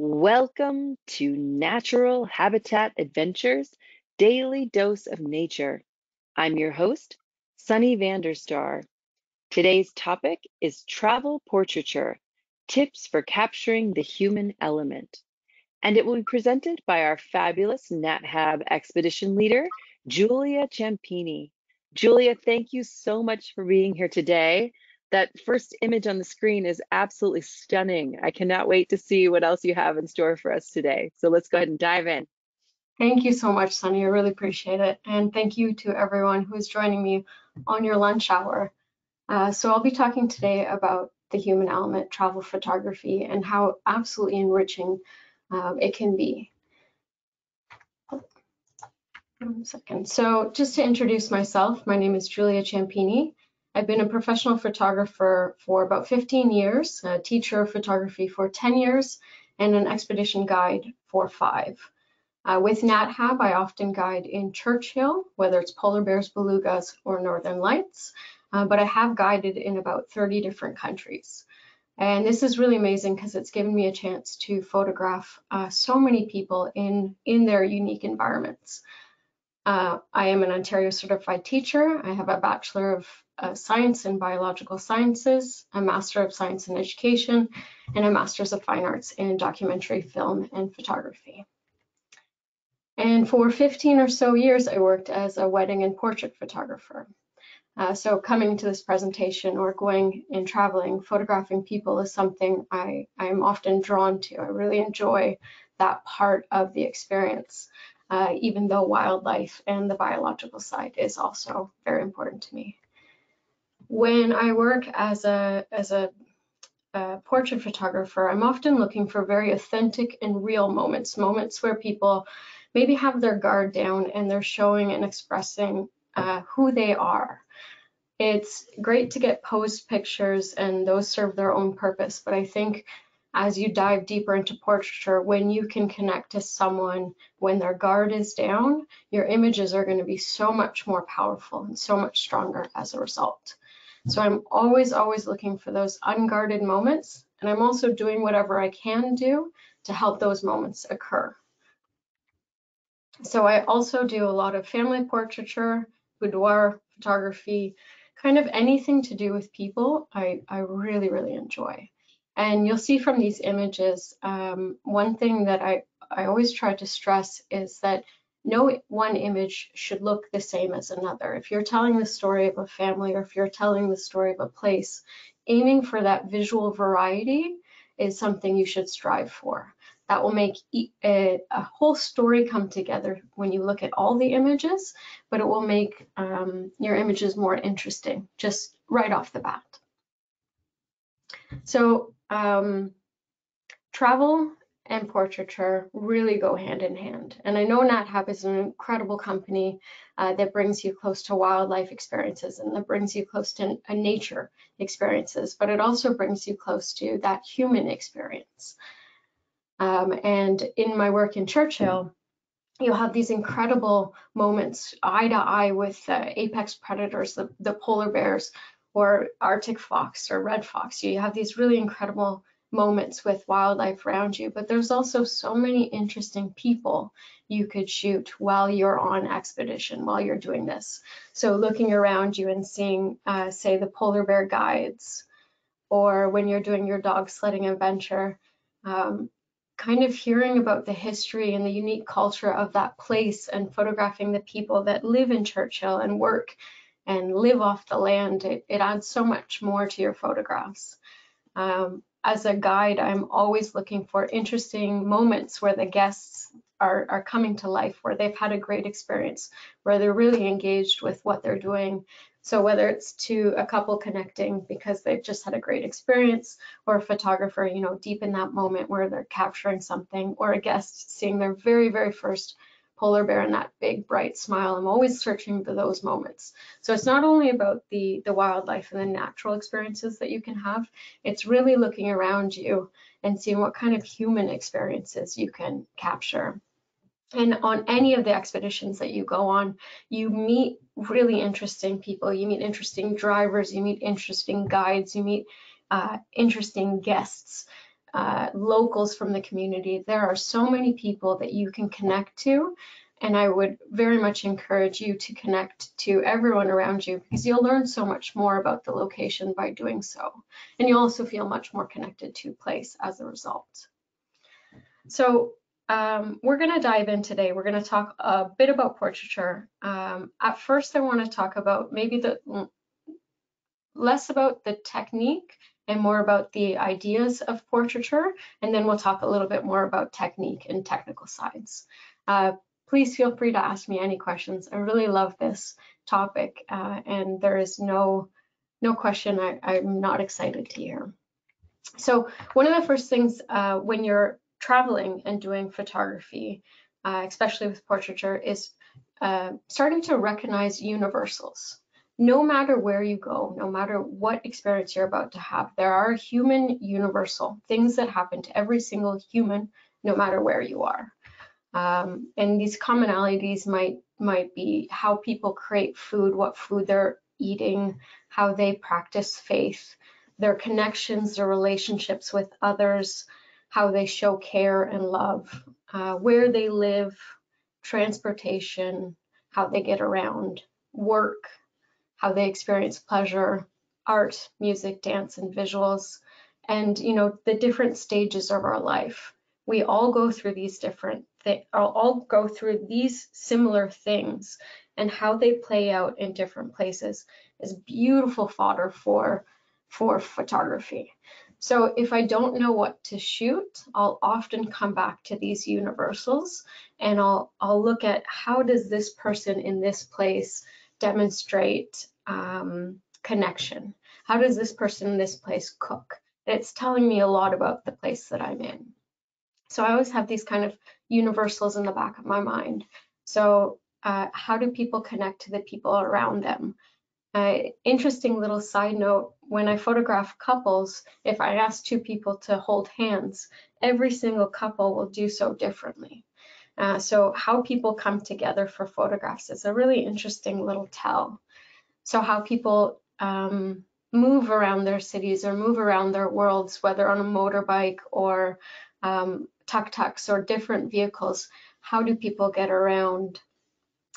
Welcome to Natural Habitat Adventures Daily Dose of Nature. I'm your host, Sunny Vanderstar. Today's topic is travel portraiture tips for capturing the human element. And it will be presented by our fabulous NatHab expedition leader, Giulia Ciampini. Giulia, thank you so much for being here today that first image on the screen is absolutely stunning. I cannot wait to see what else you have in store for us today. So let's go ahead and dive in. Thank you so much, Sunny. I really appreciate it. And thank you to everyone who is joining me on your lunch hour. Uh, so I'll be talking today about the human element, travel photography, and how absolutely enriching um, it can be. One second. So just to introduce myself, my name is Giulia Ciampini. I've been a professional photographer for about 15 years, a teacher of photography for 10 years, and an expedition guide for five. Uh, with NatHab, I often guide in Churchill, whether it's polar bears, belugas, or northern lights, uh, but I have guided in about 30 different countries. And this is really amazing because it's given me a chance to photograph uh, so many people in, in their unique environments. Uh, I am an Ontario certified teacher. I have a Bachelor of uh, Science in Biological Sciences, a Master of Science in Education, and a Master's of Fine Arts in Documentary Film and Photography. And for 15 or so years, I worked as a wedding and portrait photographer. Uh, so coming to this presentation or going and traveling, photographing people is something I, I'm often drawn to. I really enjoy that part of the experience, uh, even though wildlife and the biological side is also very important to me when I work as a as a, a, portrait photographer, I'm often looking for very authentic and real moments, moments where people maybe have their guard down and they're showing and expressing uh, who they are. It's great to get posed pictures and those serve their own purpose, but I think as you dive deeper into portraiture, when you can connect to someone when their guard is down, your images are going to be so much more powerful and so much stronger as a result. So I'm always, always looking for those unguarded moments. And I'm also doing whatever I can do to help those moments occur. So I also do a lot of family portraiture, boudoir photography, kind of anything to do with people, I, I really, really enjoy. And you'll see from these images, um, one thing that I, I always try to stress is that no one image should look the same as another. If you're telling the story of a family or if you're telling the story of a place, aiming for that visual variety is something you should strive for. That will make a, a whole story come together when you look at all the images, but it will make um, your images more interesting just right off the bat. So um, travel and portraiture really go hand in hand. And I know NatHab is an incredible company uh, that brings you close to wildlife experiences and that brings you close to uh, nature experiences, but it also brings you close to that human experience. Um, and in my work in Churchill, you'll have these incredible moments eye to eye with uh, apex predators, the, the polar bears, or Arctic fox or red fox. You have these really incredible moments with wildlife around you, but there's also so many interesting people you could shoot while you're on expedition, while you're doing this. So looking around you and seeing, uh, say, the polar bear guides, or when you're doing your dog sledding adventure, um, kind of hearing about the history and the unique culture of that place and photographing the people that live in Churchill and work and live off the land, it, it adds so much more to your photographs. Um, as a guide, I'm always looking for interesting moments where the guests are, are coming to life, where they've had a great experience, where they're really engaged with what they're doing. So whether it's to a couple connecting because they've just had a great experience, or a photographer, you know, deep in that moment where they're capturing something, or a guest seeing their very, very first polar bear and that big bright smile. I'm always searching for those moments. So it's not only about the, the wildlife and the natural experiences that you can have, it's really looking around you and seeing what kind of human experiences you can capture. And on any of the expeditions that you go on, you meet really interesting people. You meet interesting drivers, you meet interesting guides, you meet uh, interesting guests. Uh, locals from the community. There are so many people that you can connect to and I would very much encourage you to connect to everyone around you because you'll learn so much more about the location by doing so. And you'll also feel much more connected to place as a result. So um, we're going to dive in today. We're going to talk a bit about portraiture. Um, at first, I want to talk about maybe the less about the technique and more about the ideas of portraiture, and then we'll talk a little bit more about technique and technical sides. Uh, please feel free to ask me any questions. I really love this topic, uh, and there is no no question I, I'm not excited to hear. So one of the first things uh, when you're traveling and doing photography, uh, especially with portraiture, is uh, starting to recognize universals. No matter where you go, no matter what experience you're about to have, there are human universal things that happen to every single human, no matter where you are. Um, and these commonalities might might be how people create food, what food they're eating, how they practice faith, their connections, their relationships with others, how they show care and love, uh, where they live, transportation, how they get around, work, how they experience pleasure, art, music, dance, and visuals, and you know the different stages of our life. We all go through these different they all go through these similar things and how they play out in different places is beautiful fodder for for photography. So if I don't know what to shoot, I'll often come back to these universals and I'll I'll look at how does this person in this place demonstrate um, connection? How does this person in this place cook? It's telling me a lot about the place that I'm in. So I always have these kind of universals in the back of my mind. So uh, how do people connect to the people around them? Uh, interesting little side note, when I photograph couples, if I ask two people to hold hands, every single couple will do so differently. Uh, so how people come together for photographs is a really interesting little tell. So how people um, move around their cities or move around their worlds, whether on a motorbike or um, tuk-tuks or different vehicles, how do people get around?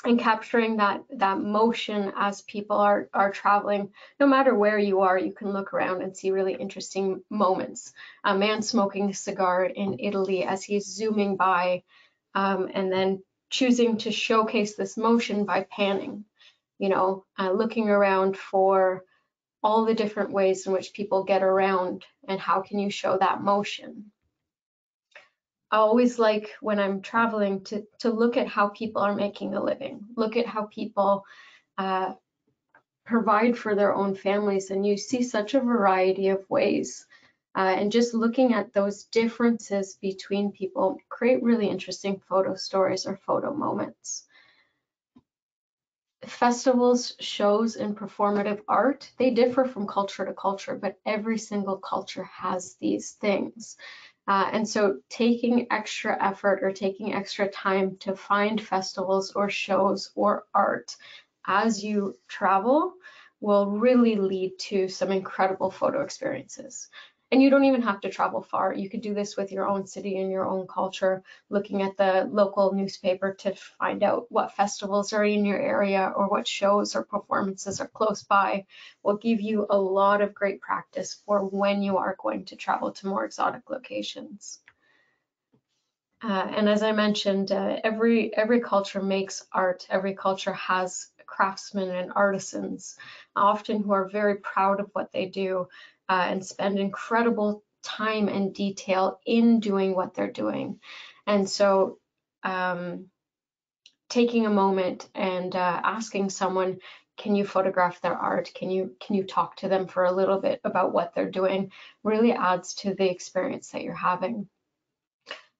And capturing that that motion as people are are traveling, no matter where you are, you can look around and see really interesting moments. A man smoking a cigar in Italy as he's zooming by, um, and then choosing to showcase this motion by panning. You know, uh, looking around for all the different ways in which people get around and how can you show that motion. I always like when I'm traveling to, to look at how people are making a living, look at how people uh, provide for their own families. And you see such a variety of ways. Uh, and just looking at those differences between people create really interesting photo stories or photo moments. Festivals, shows, and performative art, they differ from culture to culture, but every single culture has these things. Uh, and so taking extra effort or taking extra time to find festivals or shows or art as you travel will really lead to some incredible photo experiences. And you don't even have to travel far. You could do this with your own city and your own culture, looking at the local newspaper to find out what festivals are in your area or what shows or performances are close by will give you a lot of great practice for when you are going to travel to more exotic locations. Uh, and as I mentioned, uh, every every culture makes art. Every culture has craftsmen and artisans, often who are very proud of what they do uh, and spend incredible time and detail in doing what they're doing. And so um, taking a moment and uh, asking someone, can you photograph their art? Can you can you talk to them for a little bit about what they're doing? Really adds to the experience that you're having.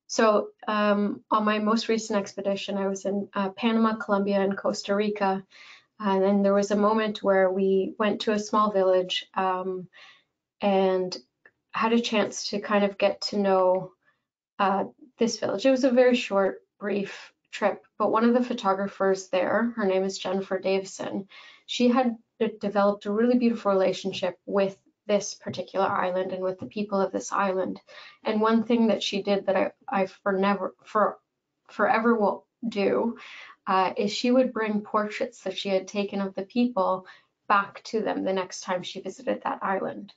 So um, on my most recent expedition, I was in uh, Panama, Colombia, and Costa Rica. And then there was a moment where we went to a small village um, and had a chance to kind of get to know uh, this village. It was a very short, brief trip, but one of the photographers there, her name is Jennifer Davison, she had developed a really beautiful relationship with this particular island and with the people of this island. And one thing that she did that I, I for never for forever will do uh, is she would bring portraits that she had taken of the people back to them the next time she visited that island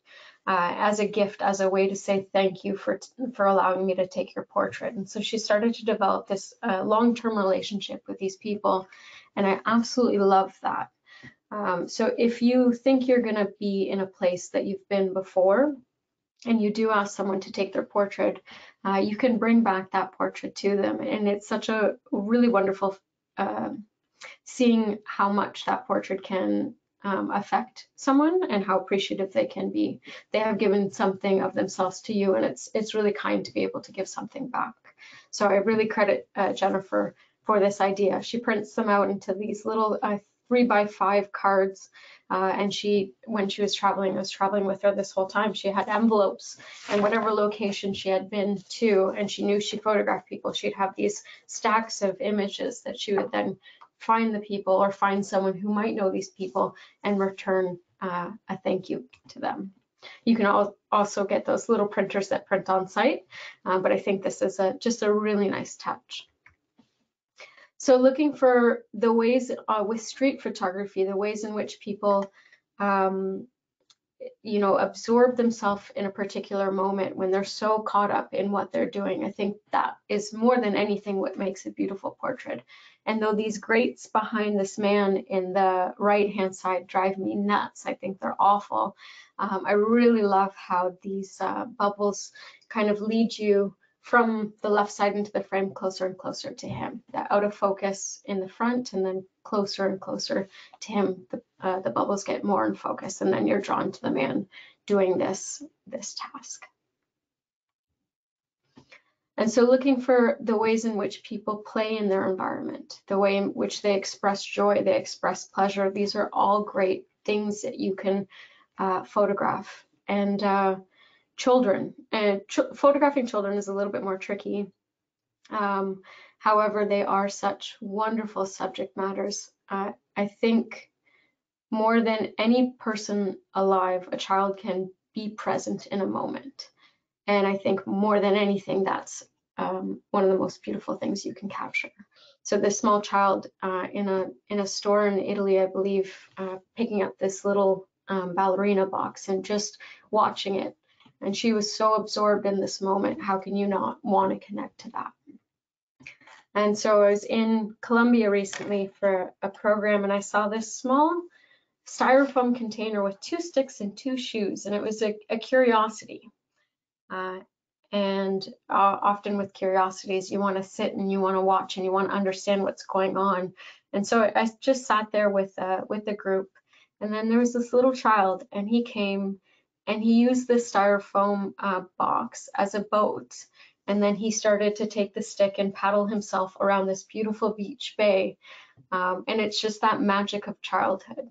uh, as a gift, as a way to say thank you for for allowing me to take your portrait. And so she started to develop this uh, long-term relationship with these people, and I absolutely love that. Um, so if you think you're going to be in a place that you've been before, and you do ask someone to take their portrait, uh, you can bring back that portrait to them, and it's such a really wonderful uh, seeing how much that portrait can um, affect someone and how appreciative they can be. They have given something of themselves to you, and it's it's really kind to be able to give something back. So I really credit uh, Jennifer for this idea. She prints them out into these little uh, three by five cards. Uh, and she, when she was traveling, I was traveling with her this whole time. She had envelopes and whatever location she had been to, and she knew she photographed people, she'd have these stacks of images that she would then find the people or find someone who might know these people and return uh, a thank you to them. You can also get those little printers that print on site, uh, but I think this is a, just a really nice touch. So looking for the ways uh, with street photography, the ways in which people um, you know, absorb themselves in a particular moment when they're so caught up in what they're doing. I think that is more than anything what makes a beautiful portrait. And though these grates behind this man in the right hand side drive me nuts, I think they're awful. Um, I really love how these uh, bubbles kind of lead you from the left side into the frame closer and closer to him. That out of focus in the front and then closer and closer to him, the, uh, the bubbles get more in focus and then you're drawn to the man doing this, this task. And so looking for the ways in which people play in their environment, the way in which they express joy, they express pleasure, these are all great things that you can uh, photograph. And uh, children. And ch photographing children is a little bit more tricky. Um, however, they are such wonderful subject matters. Uh, I think more than any person alive, a child can be present in a moment. And I think more than anything, that's um, one of the most beautiful things you can capture. So this small child uh, in a in a store in Italy, I believe, uh, picking up this little um, ballerina box and just watching it and she was so absorbed in this moment. How can you not want to connect to that? And so I was in Colombia recently for a program and I saw this small styrofoam container with two sticks and two shoes. And it was a, a curiosity. Uh, and uh, often with curiosities, you want to sit and you want to watch and you want to understand what's going on. And so I just sat there with uh, with the group, and then there was this little child, and he came and he used this styrofoam uh, box as a boat. And then he started to take the stick and paddle himself around this beautiful beach bay. Um, and it's just that magic of childhood.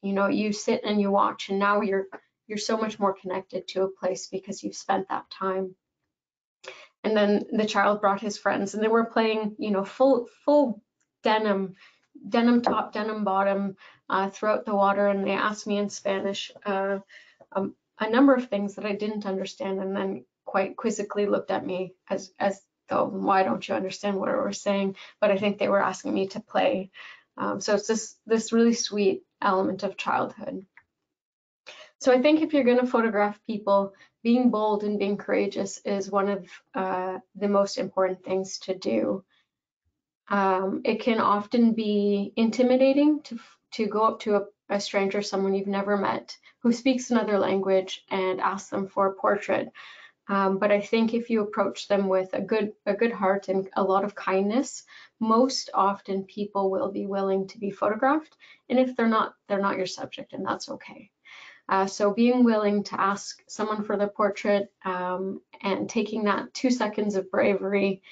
You know, you sit and you watch, and now you're you're so much more connected to a place because you've spent that time. And then the child brought his friends, and they were playing, you know, full full denim, denim top, denim bottom uh, throughout the water. And they asked me in Spanish. Uh, um, a number of things that I didn't understand and then quite quizzically looked at me as, as though, why don't you understand what we're saying? But I think they were asking me to play. Um, so it's this, this really sweet element of childhood. So I think if you're going to photograph people, being bold and being courageous is one of uh, the most important things to do. Um, it can often be intimidating to to go up to a, a stranger, someone you've never met, who speaks another language and ask them for a portrait. Um, but I think if you approach them with a good a good heart and a lot of kindness, most often people will be willing to be photographed. And if they're not, they're not your subject, and that's okay. Uh, so being willing to ask someone for the portrait um, and taking that two seconds of bravery,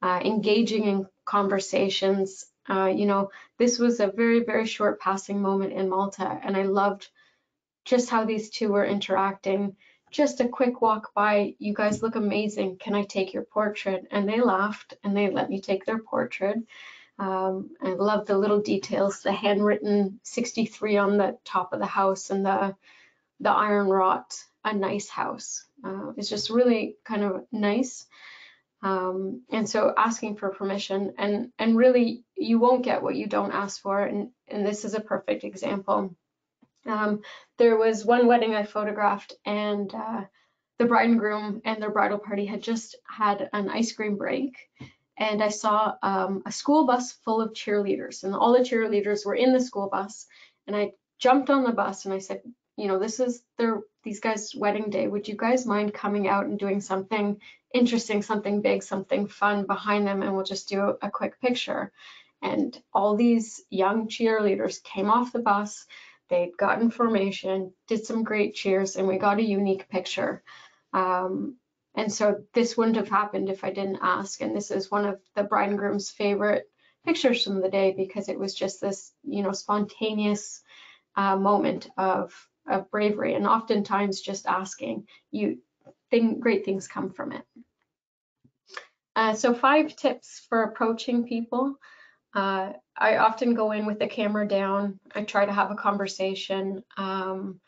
uh, engaging in conversations. Uh, you know, this was a very, very short passing moment in Malta, and I loved just how these two were interacting. Just a quick walk by, you guys look amazing. Can I take your portrait? And they laughed and they let me take their portrait. Um, I love the little details, the handwritten 63 on the top of the house and the the iron wrought a nice house. Uh, it's just really kind of nice. Um, and so asking for permission and and really you won't get what you don't ask for and and this is a perfect example. Um, there was one wedding I photographed and uh, the bride and groom and their bridal party had just had an ice cream break and I saw um, a school bus full of cheerleaders and all the cheerleaders were in the school bus and I jumped on the bus and I said, you know, this is their these guys' wedding day. Would you guys mind coming out and doing something interesting, something big, something fun behind them, and we'll just do a, quick picture. And all these young cheerleaders came off the bus. They'd gotten formation, did some great cheers, and we got a unique picture. Um, and so this wouldn't have happened if I didn't ask. And this is one of the bride and groom's favorite pictures from the day because it was just this, you know, spontaneous uh, moment of of bravery. And oftentimes, just asking, you thing, great things come from it. Uh, so five tips for approaching people. Uh, I often go in with the camera down. I try to have a conversation, um,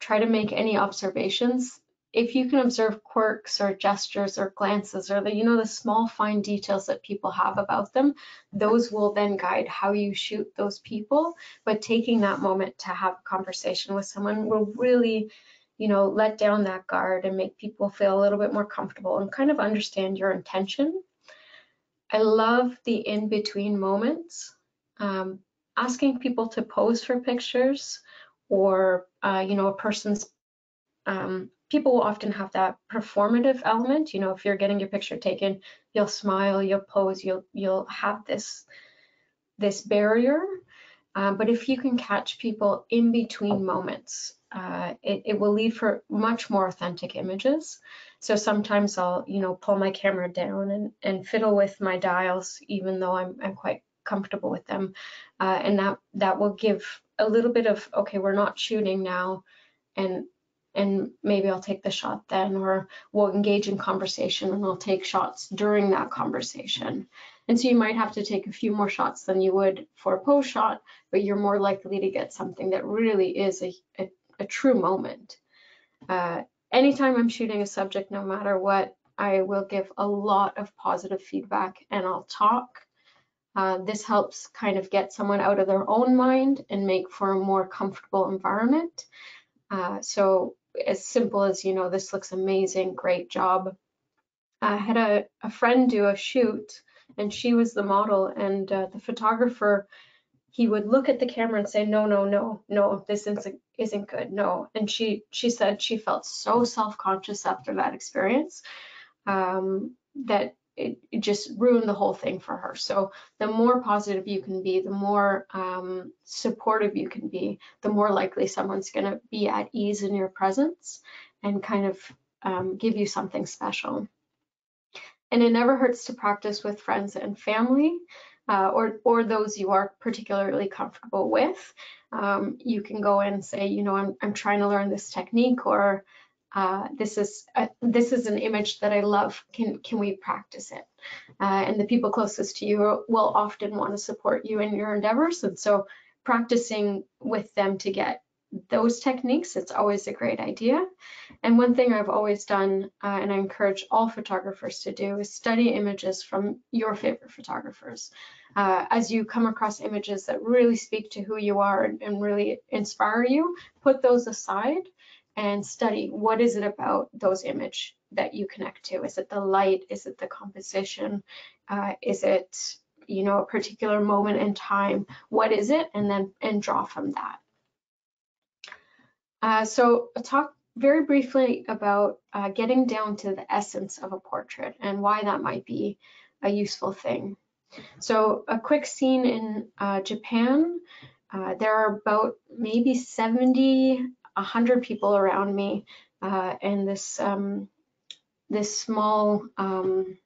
try to make any observations. If you can observe quirks or gestures or glances or the, you know, the small fine details that people have about them, those will then guide how you shoot those people. But taking that moment to have a conversation with someone will really you know, let down that guard and make people feel a little bit more comfortable and kind of understand your intention. I love the in-between moments. Um, asking people to pose for pictures or, uh, you know, a person's, um, people will often have that performative element. You know, if you're getting your picture taken, you'll smile, you'll pose, you'll, you'll have this, this barrier. Um, but if you can catch people in between moments, uh, it, it will lead for much more authentic images. So sometimes I'll, you know, pull my camera down and, and fiddle with my dials, even though I'm, I'm quite comfortable with them. Uh, and that, that will give a little bit of, okay, we're not shooting now. And, and maybe I'll take the shot then, or we'll engage in conversation and I'll take shots during that conversation. And so you might have to take a few more shots than you would for a pose shot, but you're more likely to get something that really is a, a a true moment. Uh, anytime I'm shooting a subject, no matter what, I will give a lot of positive feedback and I'll talk. Uh, this helps kind of get someone out of their own mind and make for a more comfortable environment. Uh, so as simple as, you know, this looks amazing, great job. I had a, a friend do a shoot and she was the model and uh, the photographer he would look at the camera and say, no, no, no, no, this isn't, isn't good, no. And she, she said she felt so self-conscious after that experience um, that it, it, just ruined the whole thing for her. So the more positive you can be, the more um, supportive you can be, the more likely someone's going to be at ease in your presence and kind of um, give you something special. And it never hurts to practice with friends and family uh, or, or those you are particularly comfortable with. Um, you can go and say, you know, I'm, I'm trying to learn this technique or uh, this is a, this is an image that I love. Can can we practice it? Uh, and the people closest to you will often want to support you in your endeavors, and so practicing with them to get those techniques, it's always a great idea. And one thing I've always done, uh, and I encourage all photographers to do, is study images from your favorite photographers. Uh, as you come across images that really speak to who you are and, and really inspire you, put those aside and study what is it about those image that you connect to. Is it the light? Is it the composition? Uh, is it you know a particular moment in time? What is it? And then and draw from that. Uh, so I'll talk very briefly about uh, getting down to the essence of a portrait and why that might be a useful thing. So a quick scene in uh, Japan, uh, there are about maybe 70, 100 people around me uh, in this, um, this small um,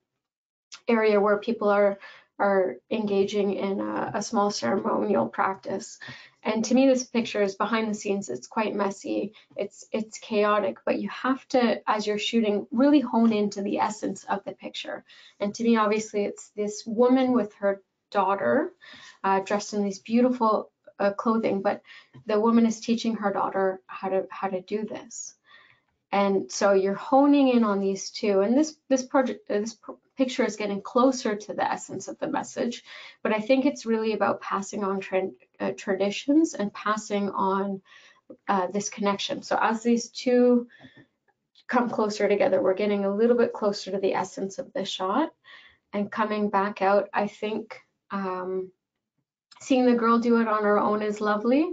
area where people are are engaging in a, a, small ceremonial practice. And to me, this picture is behind the scenes. It's quite messy. It's it's chaotic, but you have to, as you're shooting, really hone into the essence of the picture. And to me, obviously, it's this woman with her daughter, uh, dressed in these beautiful uh, clothing, but the woman is teaching her daughter how to how to do this. And so you're honing in on these two, and this this project uh, this picture is getting closer to the essence of the message. But I think it's really about passing on uh, traditions and passing on uh, this connection. So as these two come closer together, we're getting a little bit closer to the essence of the shot, and coming back out. I think um, seeing the girl do it on her own is lovely,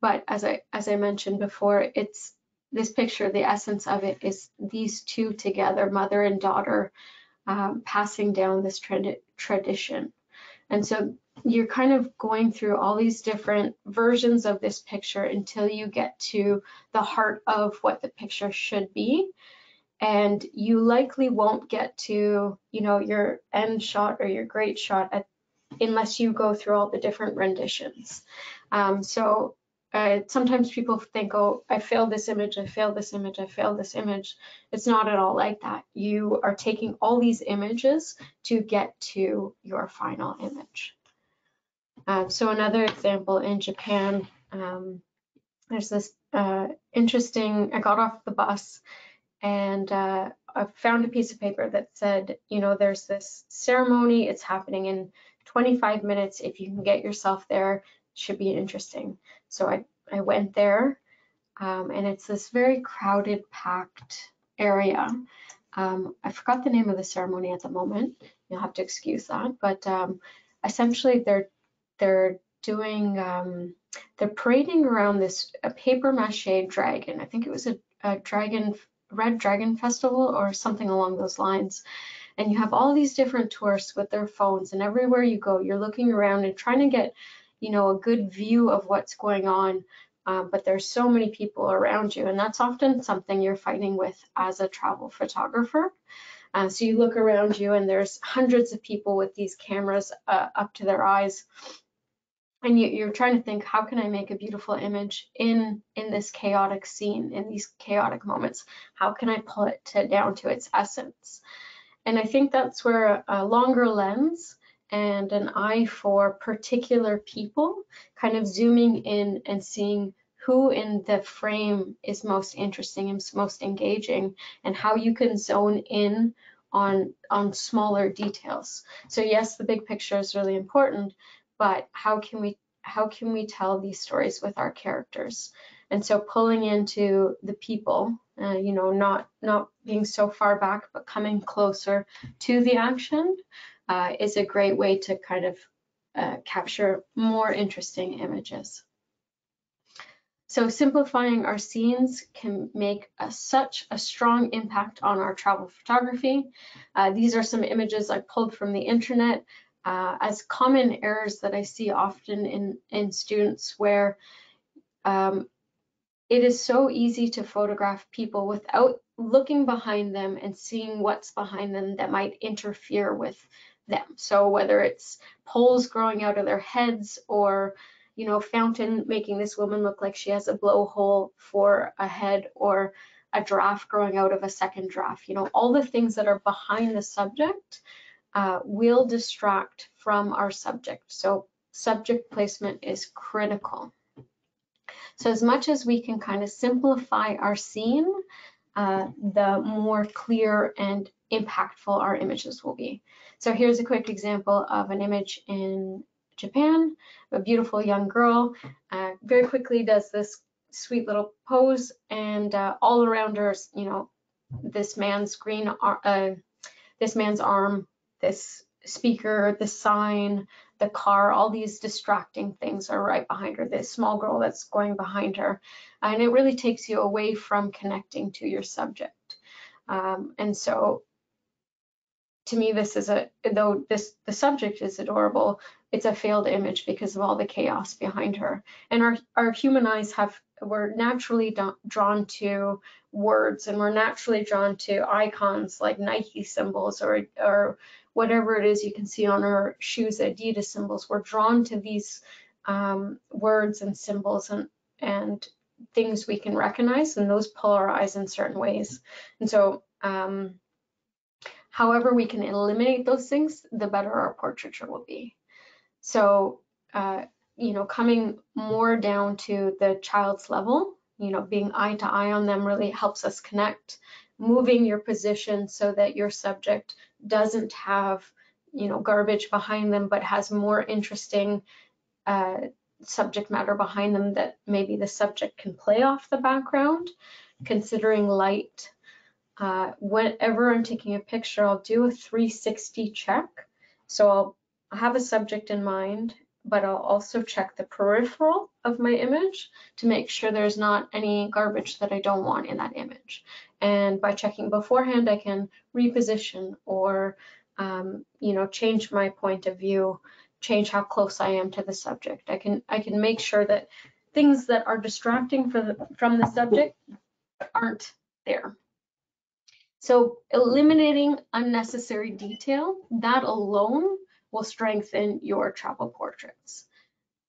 but as I as I mentioned before, it's this picture, the essence of it is these two together, mother and daughter, um, passing down this trad tradition. And so you're kind of going through all these different versions of this picture until you get to the heart of what the picture should be. And you likely won't get to, you know, your end shot or your great shot at, unless you go through all the different renditions. Um, so uh, sometimes people think, oh, I failed this image, I failed this image, I failed this image. It's not at all like that. You are taking all these images to get to your final image. Uh, so another example in Japan, um, there's this uh, interesting, I got off the bus and uh, I found a piece of paper that said, you know, there's this ceremony, it's happening in 25 minutes. If you can get yourself there, should be interesting. So I, I went there um, and it's this very crowded, packed area. Um, I forgot the name of the ceremony at the moment. You'll have to excuse that. But um, essentially, they're they're doing um, they're parading around this a paper mache dragon. I think it was a, a dragon red dragon festival or something along those lines. And you have all these different tourists with their phones, and everywhere you go, you're looking around and trying to get you know, a good view of what's going on. Um, but there's so many people around you, and that's often something you're fighting with as a travel photographer. Uh, so you look around you, and there's hundreds of people with these cameras uh, up to their eyes, and you, are trying to think, how can I make a beautiful image in in this chaotic scene, in these chaotic moments? How can I pull it to, down to its essence? And I think that's where a longer lens and an eye for particular people, kind of zooming in and seeing who in the frame is most interesting and most engaging and how you can zone in on on smaller details. So yes, the big picture is really important, but how can we how can we tell these stories with our characters? And so pulling into the people, uh, you know, not not being so far back, but coming closer to the action uh, is a great way to kind of uh, capture more interesting images. So simplifying our scenes can make a, such a strong impact on our travel photography. Uh, these are some images I pulled from the internet uh, as common errors that I see often in, in students where um, it is so easy to photograph people without looking behind them and seeing what's behind them that might interfere with them. So whether it's poles growing out of their heads or you know, fountain making this woman look like she has a blowhole for a head or a giraffe growing out of a second giraffe. You know, all the things that are behind the subject uh, will distract from our subject. So subject placement is critical. So as much as we can kind of simplify our scene, uh, the more clear and impactful our images will be. So here's a quick example of an image in Japan, a beautiful young girl, uh, very quickly does this sweet little pose and uh, all around her, you know, this man's green, uh, this man's arm, this speaker, the sign, the car, all these distracting things are right behind her, this small girl that's going behind her. And it really takes you away from connecting to your subject. Um, and so to me, this is a, though this, the subject is adorable, it's a failed image because of all the chaos behind her. And our, our human eyes have, we're naturally drawn to words and we're naturally drawn to icons like Nike symbols or, or whatever it is you can see on our shoes, Adidas symbols, we're drawn to these um, words and symbols and, and things we can recognize and those polarize in certain ways. And so um, however we can eliminate those things, the better our portraiture will be. So uh, you know, coming more down to the child's level, you know, being eye to eye on them really helps us connect, moving your position so that your subject doesn't have, you know, garbage behind them, but has more interesting uh, subject matter behind them that maybe the subject can play off the background, considering light. Uh, whenever I'm taking a picture, I'll do a 360 check. So I'll have a subject in mind but I'll also check the peripheral of my image to make sure there's not any garbage that I don't want in that image. And by checking beforehand, I can reposition or, um, you know, change my point of view, change how close I am to the subject. I can, I can make sure that things that are distracting the, from the subject aren't there. So eliminating unnecessary detail, that alone will strengthen your travel portraits.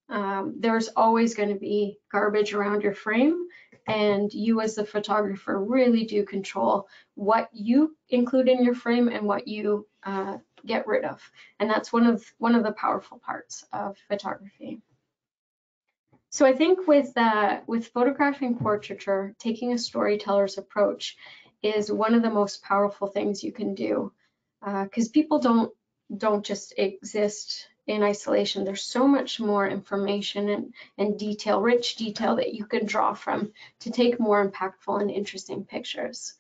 Um, there's always going to be garbage around your frame and you as the photographer really do control what you include in your frame and what you uh, get rid of. And that's one of one of the powerful parts of photography. So I think with uh, with photographing portraiture, taking a storyteller's approach is one of the most powerful things you can do because uh, people don't don't just exist in isolation. There's so much more information and, and detail, rich detail that you can draw from to take more impactful and interesting pictures.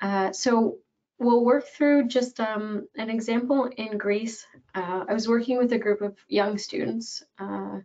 Uh, so we'll work through just um, an example in Greece. Uh, I was working with a group of young students, uh,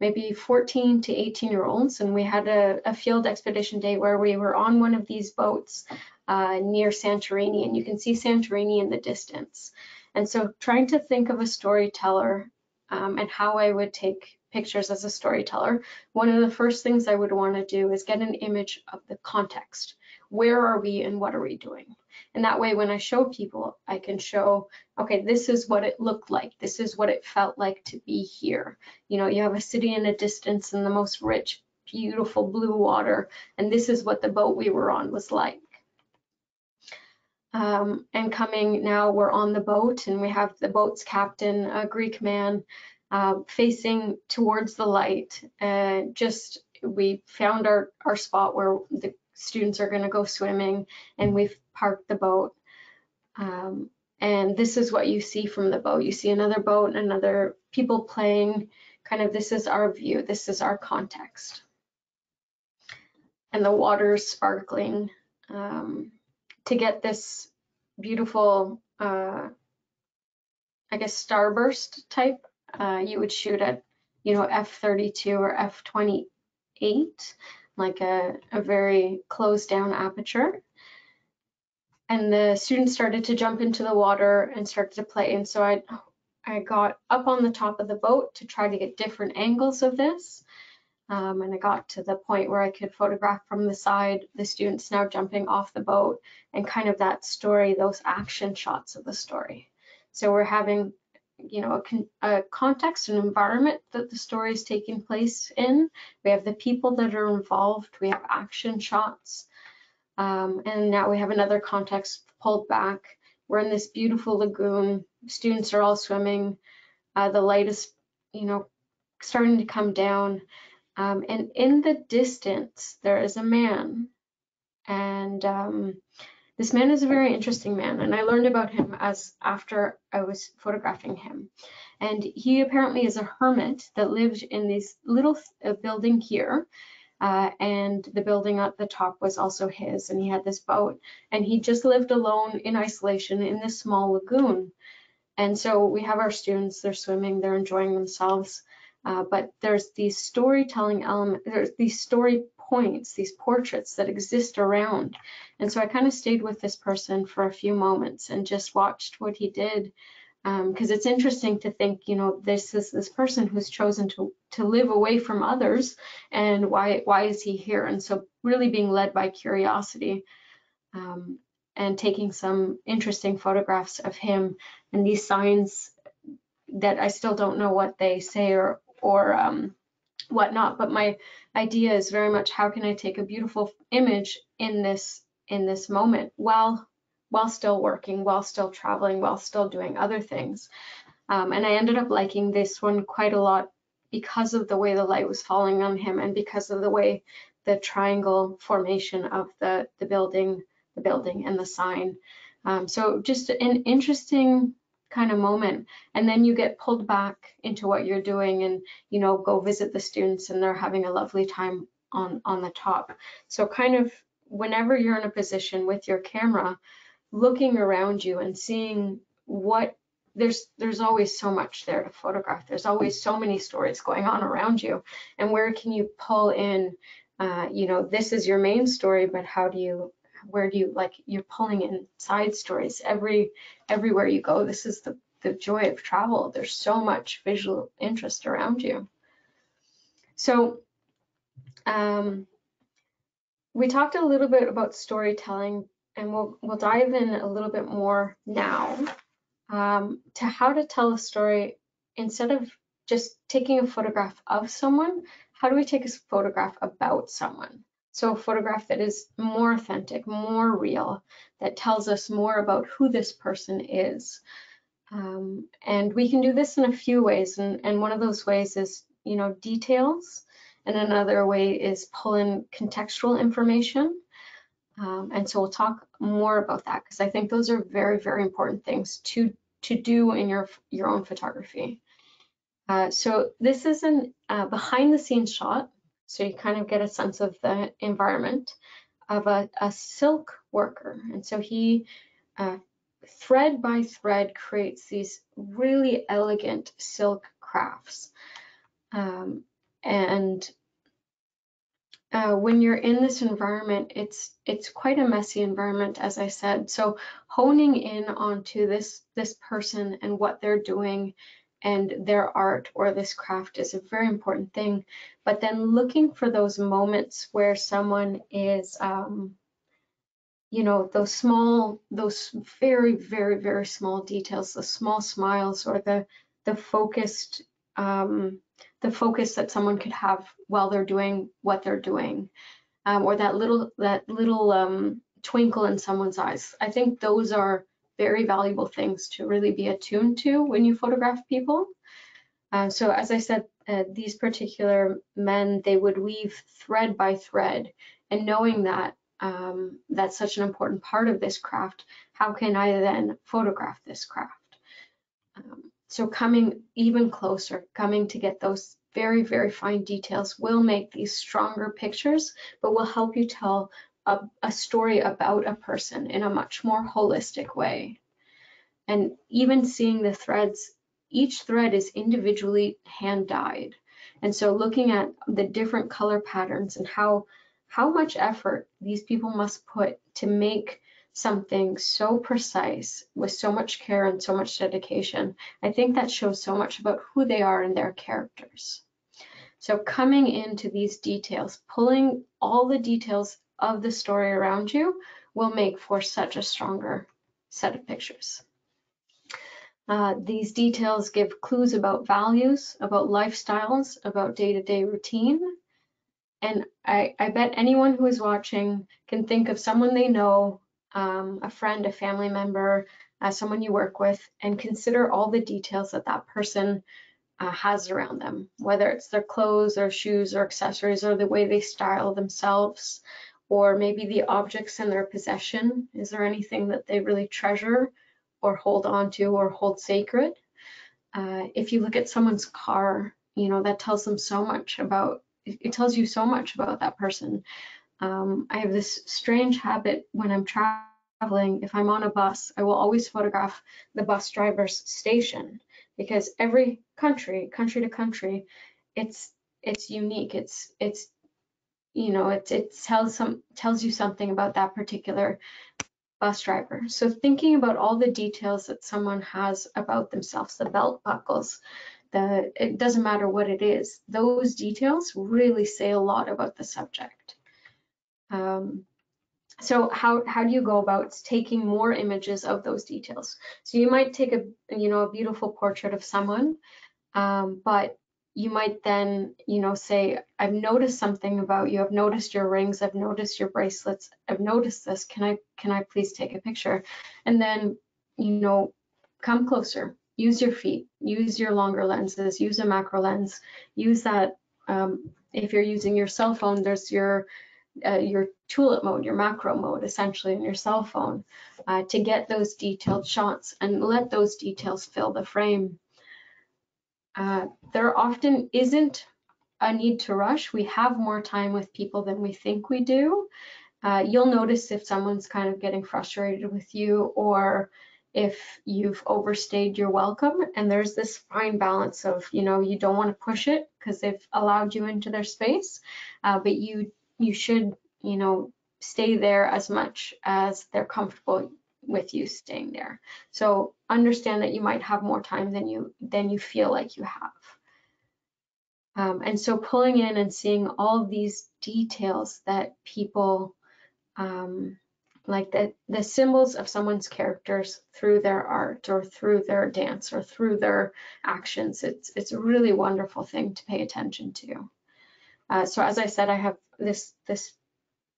maybe 14 to 18 year olds, and we had a, a, field expedition day where we were on one of these boats uh, near Santorini, and you can see Santorini in the distance. And so trying to think of a storyteller um, and how I would take pictures as a storyteller, one of the first things I would want to do is get an image of the context. Where are we and what are we doing? And that way, when I show people, I can show, okay, this is what it looked like. This is what it felt like to be here. You know, you have a city in a distance and the most rich, beautiful blue water. And this is what the boat we were on was like um, and coming now we're on the boat and we have the boat's captain, a Greek man, uh, facing towards the light. And just we found our, our spot where the students are going to go swimming and we've parked the boat. Um, and this is what you see from the boat. You see another boat, another people playing. Kind of this is our view, this is our context. And the water is sparkling. Um, to get this beautiful, uh, I guess, starburst type, uh, you would shoot at, you know, f32 or f28, like a, a very closed down aperture. And the students started to jump into the water and started to play. And so I, I got up on the top of the boat to try to get different angles of this. Um, and I got to the point where I could photograph from the side the students now jumping off the boat and kind of that story, those action shots of the story. So we're having, you know, a, a context, an environment that the story is taking place in. We have the people that are involved. We have action shots. Um, and now we have another context pulled back. We're in this beautiful lagoon. Students are all swimming. Uh, the light is, you know, starting to come down um, and in the distance, there is a man. And um, this man is a very interesting man. And I learned about him as after I was photographing him. And he apparently is a hermit that lived in this little uh, building here. Uh, and the building at the top was also his, and he had this boat, and he just lived alone in isolation in this small lagoon. And so we have our students, they're swimming, they're enjoying themselves, uh, but there's these storytelling element, there's these story points, these portraits that exist around. And so I kind of stayed with this person for a few moments and just watched what he did. Because um, it's interesting to think, you know, this is this person who's chosen to to live away from others, and why why is he here? And so really being led by curiosity, um, and taking some interesting photographs of him and these signs that I still don't know what they say or or um, whatnot. But my idea is very much how can I take a beautiful image in this in this moment while while still working, while still traveling, while still doing other things. Um, and I ended up liking this one quite a lot because of the way the light was falling on him and because of the way the triangle formation of the, the building, the building and the sign. Um, so just an interesting kind of moment. And then you get pulled back into what you're doing and, you know, go visit the students and they're having a lovely time on, on the top. So kind of whenever you're in a position with your camera, looking around you and seeing what there's there's always so much there to photograph there's always so many stories going on around you and where can you pull in uh, you know this is your main story but how do you where do you like you're pulling in side stories every everywhere you go. This is the the joy of travel. There's so much visual interest around you. So um, we talked a little bit about storytelling and we'll we'll dive in a little bit more now um, to how to tell a story instead of just taking a photograph of someone, how do we take a photograph about someone? So a photograph that is more authentic, more real, that tells us more about who this person is. Um, and we can do this in a few ways. And, and one of those ways is, you know, details. And another way is pull in contextual information. Um, and so we'll talk more about that because I think those are very, very important things to, to do in your, your own photography. Uh, so this is a uh, behind the scenes shot. So you kind of get a sense of the environment of a, a silk worker. And so he uh, thread by thread creates these really elegant silk crafts. Um, and uh, when you're in this environment, it's it's quite a messy environment, as I said. So honing in onto this this person and what they're doing and their art or this craft is a very important thing. But then looking for those moments where someone is, um, you know, those small, those very, very, very small details, the small smiles or the the focused um, the focus that someone could have while they're doing what they're doing, um, or that little that little um, twinkle in someone's eyes. I think those are very valuable things to really be attuned to when you photograph people. Uh, so as I said, uh, these particular men, they would weave thread by thread, and knowing that um, that's such an important part of this craft, how can I then photograph this craft? Um, so coming even closer, coming to get those very, very fine details will make these stronger pictures, but will help you tell a, a story about a person in a much more holistic way. And even seeing the threads, each thread is individually hand dyed. And so looking at the different color patterns and how how much effort these people must put to make something so precise with so much care and so much dedication, I think that shows so much about who they are and their characters. So coming into these details, pulling all the details of the story around you will make for such a stronger set of pictures. Uh, these details give clues about values, about lifestyles, about day-to-day -day routine. And I, I bet anyone who is watching can think of someone they know um, a friend, a family member, uh, someone you work with, and consider all the details that that person uh, has around them, whether it's their clothes or shoes or accessories or the way they style themselves, or maybe the objects in their possession. Is there anything that they really treasure or hold on to or hold sacred? Uh, if you look at someone's car, you know, that tells them so much about, it tells you so much about that person. Um, I have this strange habit when I'm traveling, if I'm on a bus, I will always photograph the bus driver's station because every country, country to country, it's it's unique. It's it's you know it it tells some tells you something about that particular bus driver. So thinking about all the details that someone has about themselves, the belt buckles, the it doesn't matter what it is, those details really say a lot about the subject. Um, so how, how do you go about taking more images of those details? So you might take a, you know, a beautiful portrait of someone, um, but you might then, you know, say, I've noticed something about you. I've noticed your rings. I've noticed your bracelets. I've noticed this. Can I, can I please take a picture? And then, you know, come closer. use your feet, use your longer lenses, use a macro lens, use that. Um, if you're using your cell phone, there's your uh, your tulip mode, your macro mode, essentially, in your cell phone, uh, to get those detailed shots and let those details fill the frame. Uh, there often isn't a need to rush. We have more time with people than we think we do. Uh, you'll notice if someone's kind of getting frustrated with you or if you've overstayed your welcome and there's this fine balance of you know you don't want to push it because they've allowed you into their space uh, but you you should you know stay there as much as they're comfortable with you staying there so understand that you might have more time than you than you feel like you have um, and so pulling in and seeing all these details that people um, like the, the symbols of someone's characters through their art or through their dance or through their actions. It's, it's a really wonderful thing to pay attention to. Uh, so as I said, I have this, this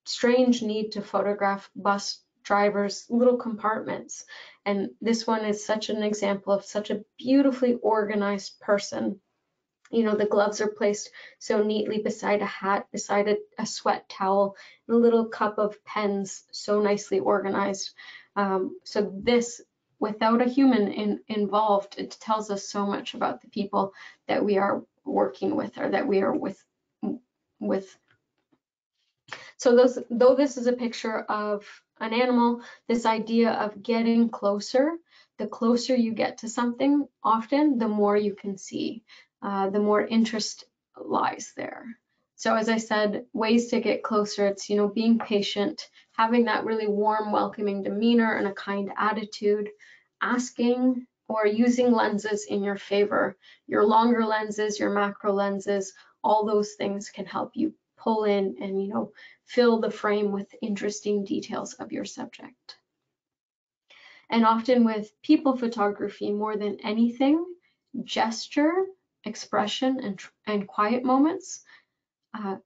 strange need to photograph bus drivers' little compartments. And this one is such an example of such a beautifully organized person you know, the gloves are placed so neatly beside a hat, beside a, a sweat towel, and a little cup of pens so nicely organized. Um, so this, without a human in, involved, it tells us so much about the people that we are working with or that we are with with. So those, though this is a picture of an animal, this idea of getting closer, the closer you get to something, often the more you can see. Uh, the more interest lies there. So as I said, ways to get closer, it's, you know, being patient, having that really warm, welcoming demeanor and a kind attitude, asking or using lenses in your favor. Your longer lenses, your macro lenses, all those things can help you pull in and, you know, fill the frame with interesting details of your subject. And often with people photography, more than anything, gesture expression and, and quiet moments uh,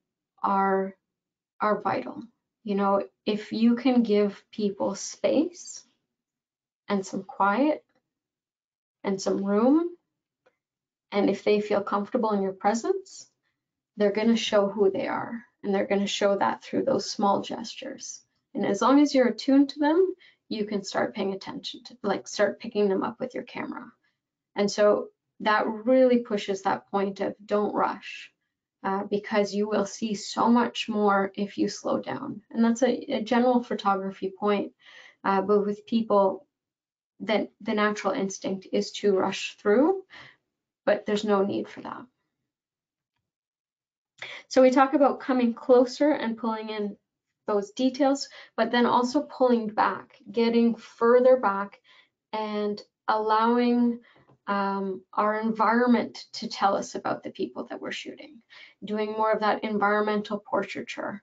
are are vital. You know, if you can give people space and some quiet and some room, and if they feel comfortable in your presence, they're going to show who they are, and they're going to show that through those small gestures. And as long as you're attuned to them, you can start paying attention to, like, start picking them up with your camera. And so that really pushes that point of don't rush uh, because you will see so much more if you slow down. And that's a, a general photography point, uh, but with people, that the natural instinct is to rush through, but there's no need for that. So we talk about coming closer and pulling in those details, but then also pulling back, getting further back and allowing um, our environment to tell us about the people that we're shooting, doing more of that environmental portraiture.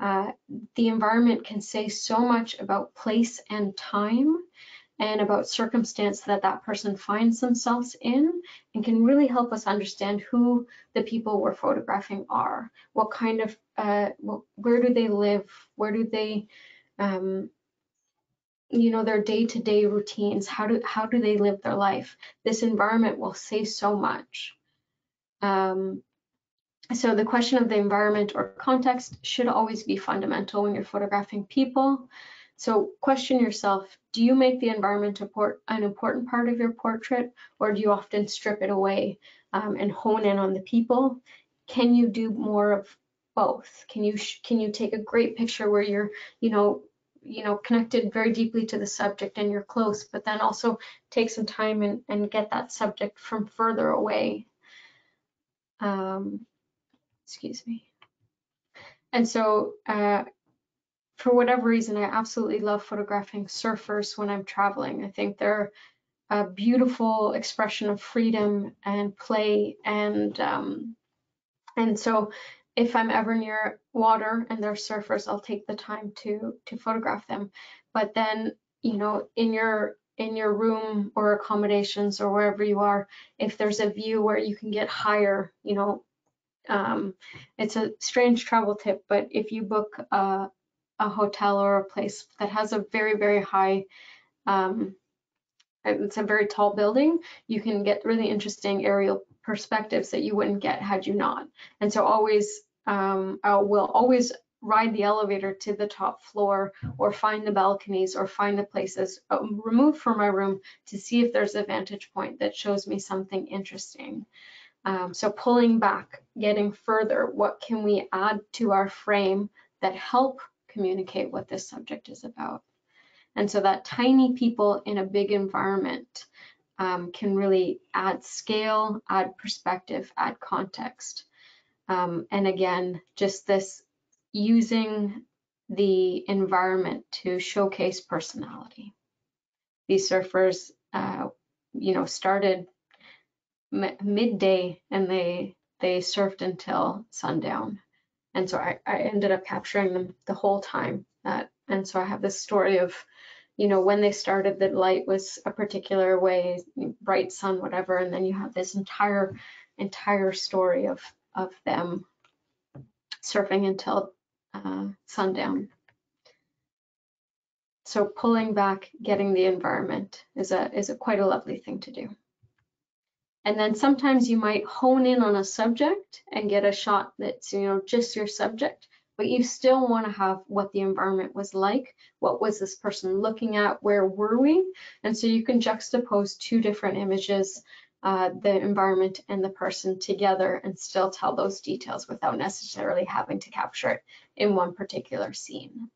Uh, the environment can say so much about place and time and about circumstance that that person finds themselves in and can really help us understand who the people we're photographing are, what kind of, uh, where do they live, where do they, um, you know their day-to-day routines? How do how do they live their life? This environment will say so much. Um, so the question of the environment or context should always be fundamental when you're photographing people so question yourself do you make the environment an important part of your portrait or do you often strip it away um, and hone in on the people? Can you do more of both? Can you can you take a great picture where you're you know you know connected very deeply to the subject and you're close but then also take some time and, and get that subject from further away? Um, excuse me. And so uh, for whatever reason I absolutely love photographing surfers when I'm traveling I think they're a beautiful expression of freedom and play and um, and so if I'm ever near water and there's surfers, I'll take the time to to photograph them. But then, you know, in your in your room or accommodations or wherever you are, if there's a view where you can get higher, you know, um, it's a strange travel tip, but if you book a, a hotel or a place that has a very, very high um, it's a very tall building, you can get really interesting aerial perspectives that you wouldn't get had you not. And so always, um, I will always ride the elevator to the top floor or find the balconies or find the places um, removed from my room to see if there's a vantage point that shows me something interesting. Um, so pulling back, getting further, what can we add to our frame that help communicate what this subject is about? And so that tiny people in a big environment um, can really add scale, add perspective, add context. Um, and again, just this using the environment to showcase personality. These surfers, uh, you know, started midday and they they surfed until sundown. And so I, I ended up capturing them the whole time. That, and so I have this story of you know, when they started, the light was a particular way, bright sun, whatever, and then you have this entire, entire story of of them surfing until uh, sundown. So pulling back, getting the environment is a is a quite a lovely thing to do. And then sometimes you might hone in on a subject and get a shot that's you know just your subject but you still want to have what the environment was like. What was this person looking at? Where were we? And so you can juxtapose two different images, uh, the environment and the person together and still tell those details without necessarily having to capture it in one particular scene.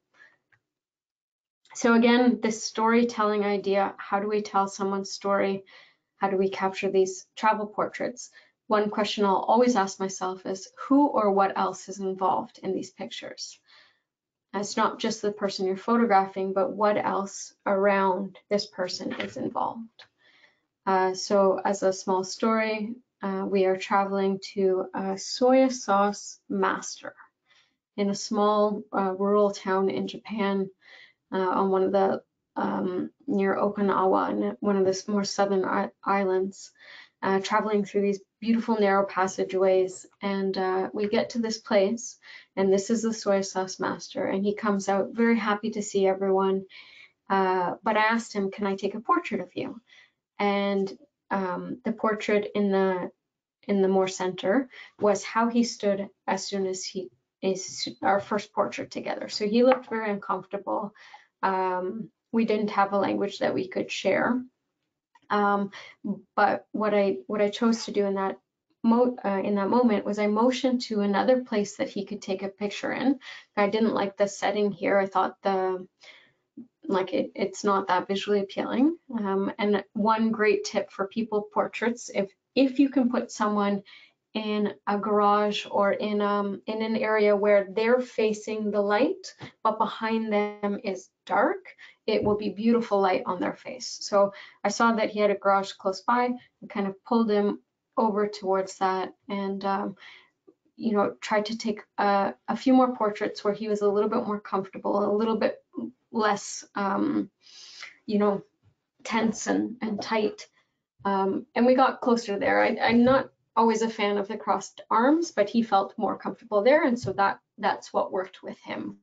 So again, this storytelling idea, how do we tell someone's story? How do we capture these travel portraits? one question I'll always ask myself is who or what else is involved in these pictures? it's not just the person you're photographing, but what else around this person is involved. Uh, so as a small story, uh, we are traveling to a soy sauce master in a small uh, rural town in Japan uh, on one of the um, near Okinawa, one of the more southern islands uh, traveling through these beautiful narrow passageways. And uh, we get to this place, and this is the soy sauce master. And he comes out very happy to see everyone. Uh, but I asked him, Can I take a portrait of you? And um, the portrait in the in the more center was how he stood as soon as he is our first portrait together. So he looked very uncomfortable. Um, we didn't have a language that we could share. Um, but what I what I chose to do in that mo uh, in that moment was I motioned to another place that he could take a picture in. I didn't like the setting here. I thought the like it, it's not that visually appealing. Um, and one great tip for people portraits, if if you can put someone in a garage or in um in an area where they're facing the light, but behind them is dark, it will be beautiful light on their face. So I saw that he had a garage close by and kind of pulled him over towards that and um, you know tried to take a, a, few more portraits where he was a little bit more comfortable, a little bit less um, you know tense and, and tight. Um, and we got closer there. I, I'm not always a fan of the crossed arms, but he felt more comfortable there, and so that that's what worked with him.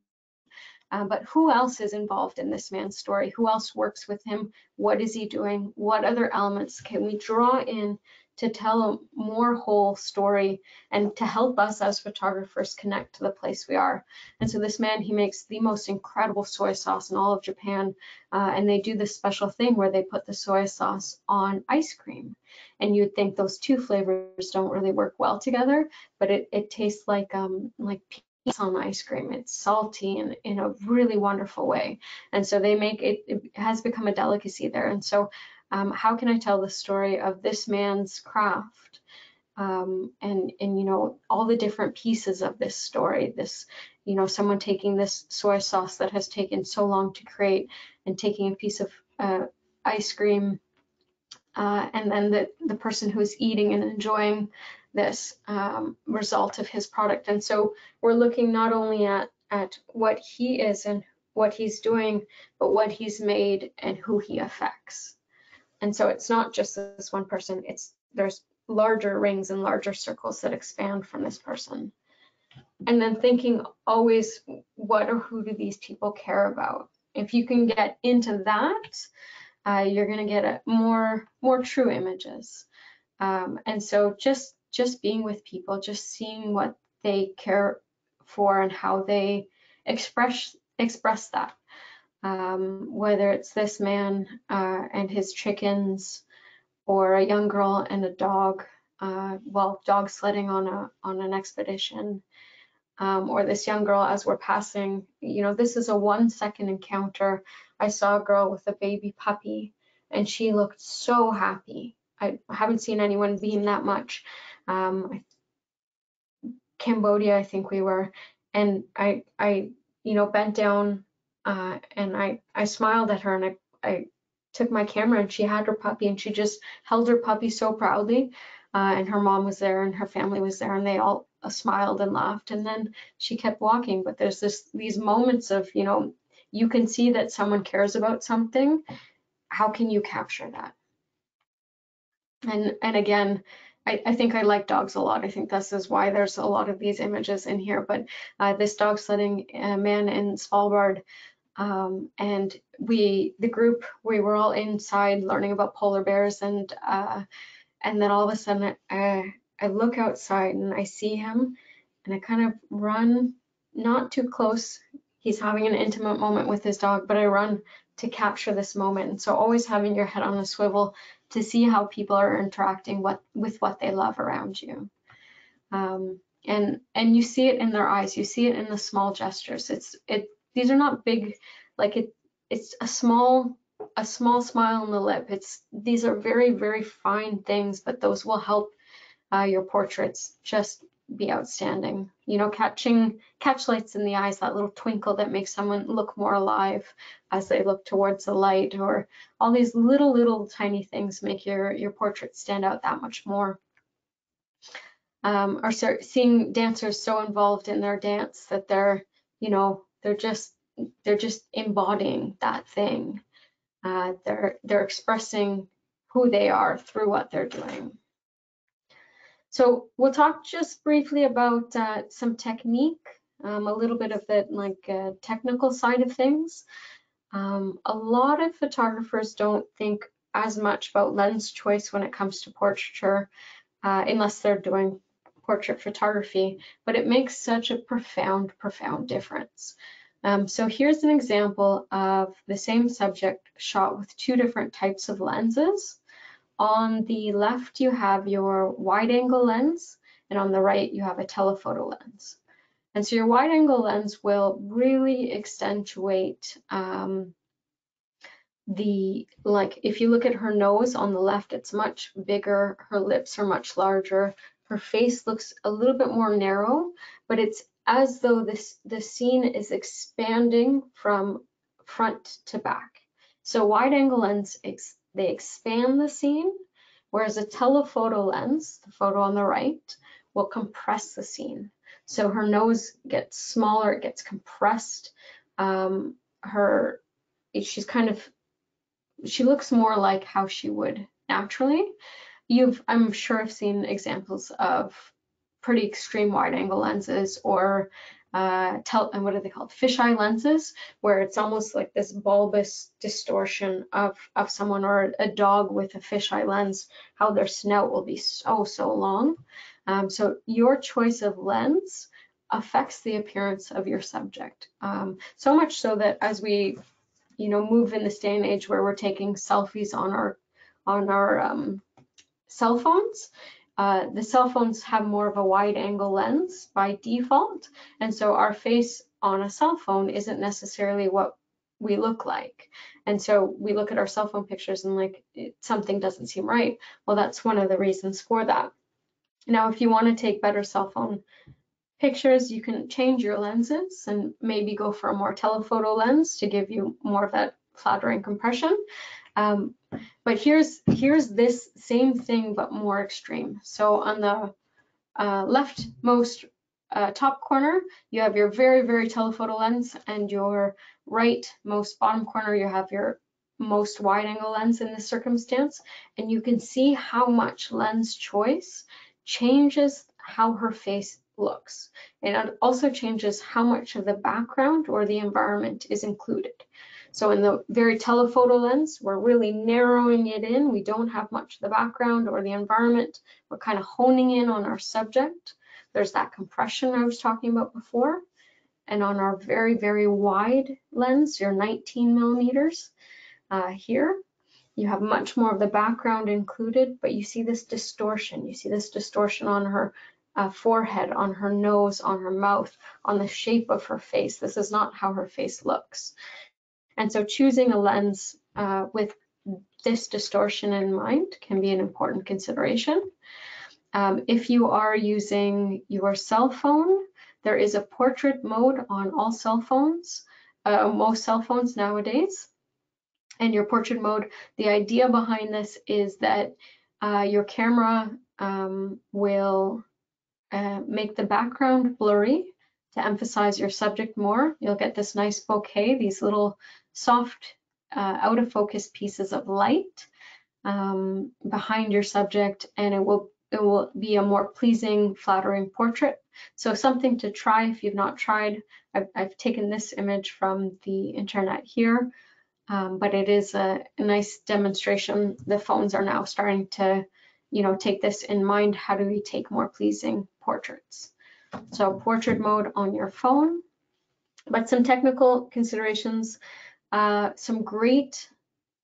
Um, but who else is involved in this man's story? Who else works with him? What is he doing? What other elements can we draw in to tell a more whole story and to help us as photographers connect to the place we are. And so this man, he makes the most incredible soy sauce in all of Japan. Uh, and they do this special thing where they put the soy sauce on ice cream. And you'd think those two flavors don't really work well together, but it, it tastes like um, like on ice cream. It's salty and in a really wonderful way. And so they make it, it has become a delicacy there. And so um, how can I tell the story of this man's craft? Um, and and you know all the different pieces of this story this you know someone taking this soy sauce that has taken so long to create and taking a piece of uh, ice cream uh, and then the the person who's eating and enjoying this um, result of his product. And so we're looking not only at, at what he is and what he's doing, but what he's made and who he affects. And so it's not just this one person, it's there's larger rings and larger circles that expand from this person. And then thinking always, what or who do these people care about? If you can get into that, uh, you're going to get a more more true images. Um, and so just just being with people, just seeing what they care for and how they express express that. Um, whether it's this man uh, and his chickens, or a young girl and a dog, uh, well, dog sledding on a on an expedition, um, or this young girl as we're passing. You know, this is a one second encounter. I saw a girl with a baby puppy, and she looked so happy. I haven't seen anyone beam that much. Um, Cambodia, I think we were, and I, I, you know, bent down uh, and I, I smiled at her and I, I took my camera and she had her puppy and she just held her puppy so proudly. Uh, and her mom was there and her family was there and they all uh, smiled and laughed and then she kept walking. But there's this these moments of you know you can see that someone cares about something. How can you capture that? And and again, I, I, think I like dogs a lot. I think this is why there's a lot of these images in here. But uh, this dog sledding uh, man in Svalbard, um, and we, the group, we were all inside learning about polar bears, and uh, and then all of a sudden, I, I look outside and I see him, and I kind of run, not too close. He's having an intimate moment with his dog, but I run to capture this moment. And so always having your head on a swivel to see how people are interacting what, with what they love around you. Um, and and you see it in their eyes, you see it in the small gestures. It's it these are not big like it it's a small a small smile on the lip. It's these are very very fine things, but those will help uh, your portraits just be outstanding. You know, catching catch lights in the eyes, that little twinkle that makes someone look more alive as they look towards the light, or all these little little tiny things make your your portrait stand out that much more. Um, are seeing dancers so involved in their dance that they're, you know, they're just they're just embodying that thing. Uh, they're they're expressing who they are through what they're doing. So we'll talk just briefly about uh, some technique, um, a little bit of the like uh, technical side of things. Um, a lot of photographers don't think as much about lens choice when it comes to portraiture, uh, unless they're doing portrait photography, but it makes such a profound, profound difference. Um, so here's an example of the same subject shot with two different types of lenses. On the left, you have your wide angle lens, and on the right, you have a telephoto lens. And so your wide angle lens will really accentuate um, the, like if you look at her nose on the left, it's much bigger, her lips are much larger, her face looks a little bit more narrow, but it's as though this the scene is expanding from front to back. So wide angle lens they expand the scene, whereas a telephoto lens, the photo on the right, will compress the scene. So her nose gets smaller, it gets compressed. Um, her, she's kind of, she looks more like how she would naturally. You've, I'm sure, have seen examples of pretty extreme wide angle lenses or uh, tell, and what are they called? Fisheye lenses, where it's almost like this bulbous distortion of, of someone or a dog with a fisheye lens, how their snout will be so, so long. Um, so your choice of lens affects the appearance of your subject. Um, so much so that as we, you know, move in this day and age where we're taking selfies on our, on our um, cell phones, uh, the cell phones have more of a wide angle lens by default, and so our face on a cell phone isn't necessarily what we look like. And so we look at our cell phone pictures and like it, something doesn't seem right. Well, that's one of the reasons for that. Now, if you want to take better cell phone pictures, you can change your lenses and maybe go for a more telephoto lens to give you more of that flattering compression. Um, but here's here's this same thing but more extreme. So on the uh, leftmost uh, top corner, you have your very, very telephoto lens and your rightmost bottom corner, you have your most wide angle lens in this circumstance. And you can see how much lens choice changes how her face looks. And it also changes how much of the background or the environment is included. So in the very telephoto lens, we're really narrowing it in. We don't have much of the background or the environment. We're kind of honing in on our subject. There's that compression I was talking about before. And on our very, very wide lens, your 19 millimeters uh, here, you have much more of the background included, but you see this distortion. You see this distortion on her uh, forehead, on her nose, on her mouth, on the shape of her face. This is not how her face looks. And so choosing a lens uh, with this distortion in mind can be an important consideration. Um, if you are using your cell phone, there is a portrait mode on all cell phones, uh, most cell phones nowadays. And your portrait mode, the idea behind this is that uh, your camera um, will uh, make the background blurry to emphasize your subject more. You'll get this nice bokeh, these little soft uh, out of focus pieces of light um, behind your subject and it will it will be a more pleasing, flattering portrait. So something to try if you've not tried. I've, I've taken this image from the internet here, um, but it is a, a nice demonstration. The phones are now starting to, you know, take this in mind. How do we take more pleasing portraits? So portrait mode on your phone, but some technical considerations, uh, some great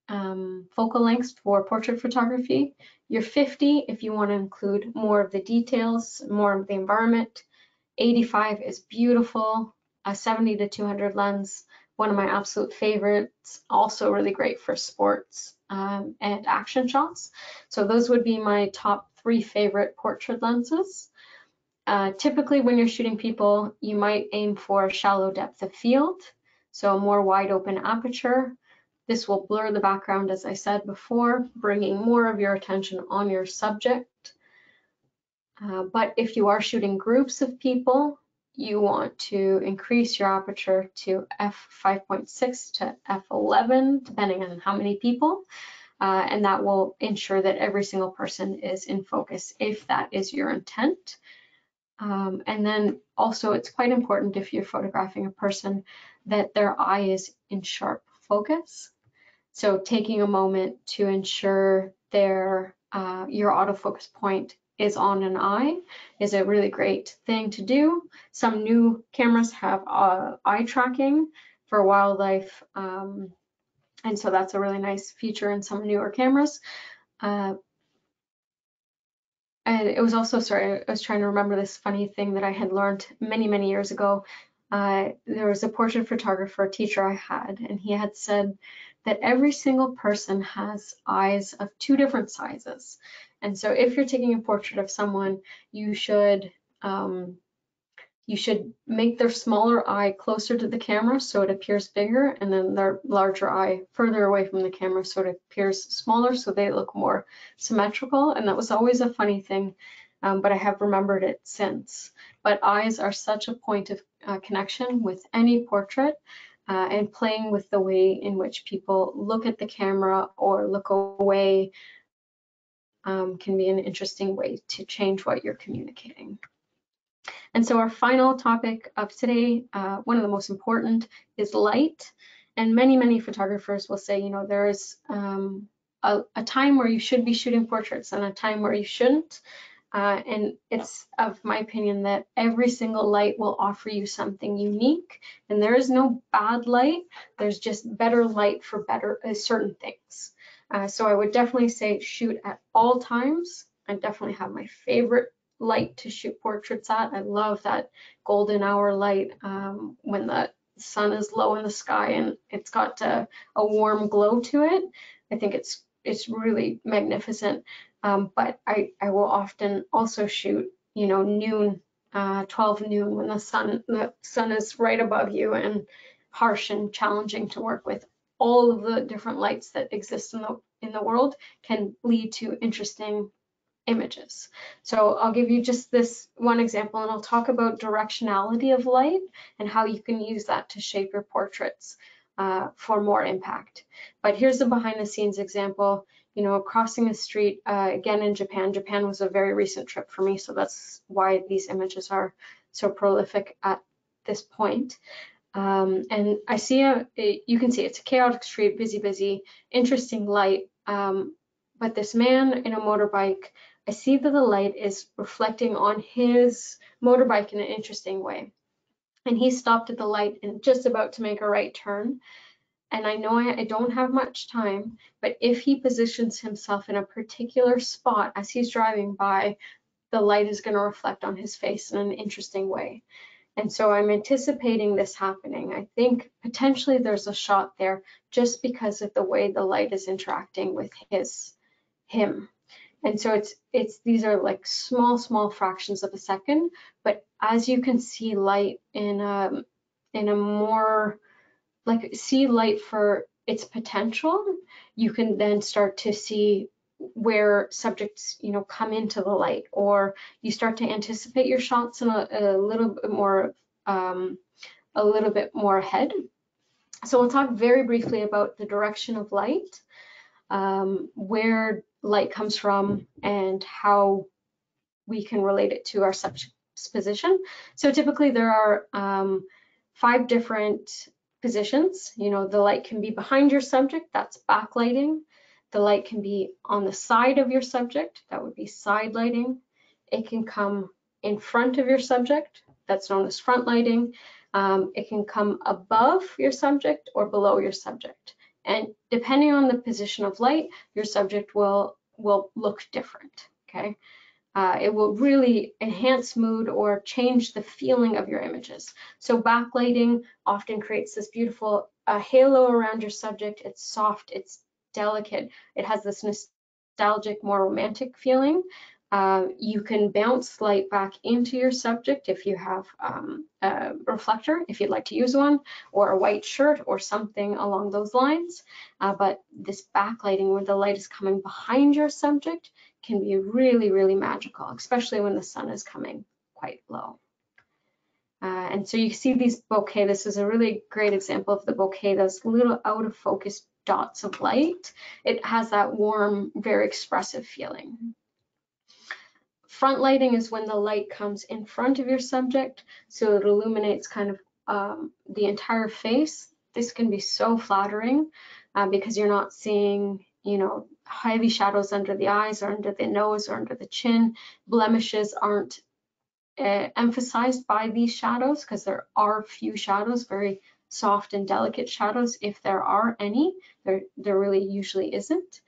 um, focal lengths for portrait photography. You're 50 if you want to include more of the details, more of the environment. 85 is beautiful. A 70 to 200 lens, one of my absolute favorites. Also really great for sports um, and action shots. So those would be my top three favorite portrait lenses. Uh, typically when you're shooting people, you might aim for shallow depth of field, so a more wide open aperture. This will blur the background, as I said before, bringing more of your attention on your subject. Uh, but if you are shooting groups of people, you want to increase your aperture to f5.6 to f11, depending on how many people. Uh, and that will ensure that every single person is in focus if that is your intent. Um, and then also it's quite important if you're photographing a person that their eye is in sharp focus. So taking a moment to ensure their uh, your autofocus point is on an eye is a really great thing to do. Some new cameras have uh, eye tracking for wildlife, um, and so that's a really nice feature in some newer cameras. Uh, and it was also, sorry, I was trying to remember this funny thing that I had learned many, many years ago. Uh, there was a portrait photographer teacher I had, and he had said that every single person has eyes of two different sizes. And so if you're taking a portrait of someone, you should um, you should make their smaller eye closer to the camera so it appears bigger and then their larger eye further away from the camera so it appears smaller so they look more symmetrical. And that was always a funny thing, um, but I have remembered it since. But eyes are such a point of uh, connection with any portrait uh, and playing with the way in which people look at the camera or look away um, can be an interesting way to change what you're communicating. And so our final topic of today, uh, one of the most important, is light. And many, many photographers will say, you know, there is um, a, a, time where you should be shooting portraits and a time where you shouldn't. Uh, and it's of my opinion that every single light will offer you something unique and there is no bad light. There's just better light for better uh, certain things. Uh, so i would definitely say shoot at all times. I definitely have my favorite light to shoot portraits at. I love that golden hour light um, when the sun is low in the sky and it's got a, a warm glow to it. I think it's it's really magnificent um, but I, I will often also shoot, you know, noon, uh, 12 noon when the sun the sun is right above you and harsh and challenging to work with. All of the different lights that exist in the in the world can lead to interesting images. So I'll give you just this one example and I'll talk about directionality of light and how you can use that to shape your portraits uh, for more impact. But here's a behind the scenes example you know, crossing the street, uh, again in Japan. Japan was a very recent trip for me, so that's why these images are so prolific at this point. Um, and I see a, it, you can see it's a chaotic street, busy, busy, interesting light. Um, but this man in a motorbike, I see that the light is reflecting on his motorbike in an interesting way. And he stopped at the light and just about to make a right turn. And I know I, I don't have much time, but if he positions himself in a particular spot as he's driving by, the light is going to reflect on his face in an interesting way. And so I'm anticipating this happening. I think potentially there's a shot there just because of the way the light is interacting with his him. And so it's it's these are like small, small fractions of a second, but as you can see light in a in a more like see light for its potential, you can then start to see where subjects you know come into the light or you start to anticipate your shots in a, a little bit more um, a little bit more ahead. So we'll talk very briefly about the direction of light um, where light comes from and how we can relate it to our subject's position. So typically there are um, five different positions you know the light can be behind your subject that's backlighting the light can be on the side of your subject, that would be side lighting. It can come in front of your subject, that's known as front lighting. Um, it can come above your subject or below your subject. And depending on the position of light, your subject will, will look different, okay? Uh, it will really enhance mood or change the feeling of your images. So backlighting often creates this beautiful uh, halo around your subject. It's soft, it's delicate. It has this nostalgic, more romantic feeling. Uh, you can bounce light back into your subject if you have um, a reflector, if you'd like to use one, or a white shirt or something along those lines. Uh, but this backlighting where the light is coming behind your subject can be really, really magical, especially when the sun is coming quite low. Uh, and so you see these bokeh, this is a really great example of the bokeh, those little out of focus dots of light, it has that warm, very expressive feeling. Front lighting is when the light comes in front of your subject, so it illuminates kind of um, the entire face. This can be so flattering uh, because you're not seeing, you know, heavy shadows under the eyes or under the nose or under the chin. Blemishes aren't uh, emphasized by these shadows because there are few shadows, very soft and delicate shadows if there are any. There, there really usually isn't.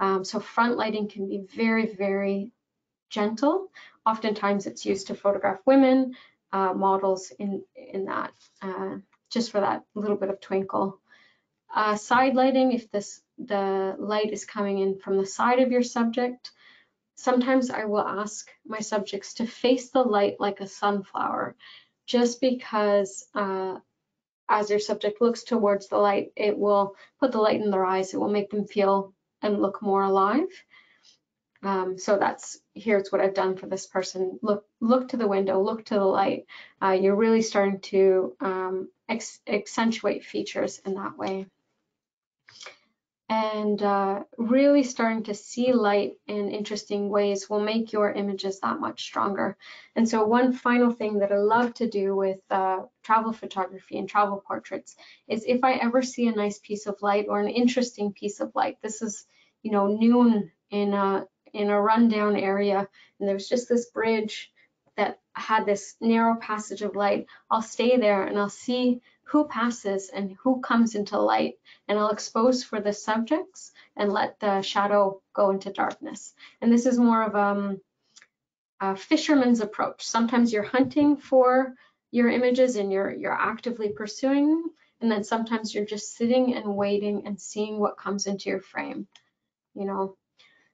Um, so front lighting can be very, very gentle. Oftentimes it's used to photograph women, uh, models in, in that, uh, just for that little bit of twinkle. Uh, side lighting, if this the light is coming in from the side of your subject, sometimes I will ask my subjects to face the light like a sunflower, just because uh, as your subject looks towards the light, it will put the light in their eyes. It will make them feel and look more alive. Um, so that's here's what I've done for this person. Look, look to the window, look to the light. Uh, you're really starting to um, accentuate features in that way and uh, really starting to see light in interesting ways will make your images that much stronger. And so one final thing that I love to do with uh, travel photography and travel portraits is if I ever see a nice piece of light or an interesting piece of light, this is, you know, noon in a, in a rundown area, and there's just this bridge that had this narrow passage of light, I'll stay there and I'll see who passes and who comes into light and I'll expose for the subjects and let the shadow go into darkness. And this is more of um, a fisherman's approach. Sometimes you're hunting for your images and you're you're actively pursuing them, and then sometimes you're just sitting and waiting and seeing what comes into your frame. You know,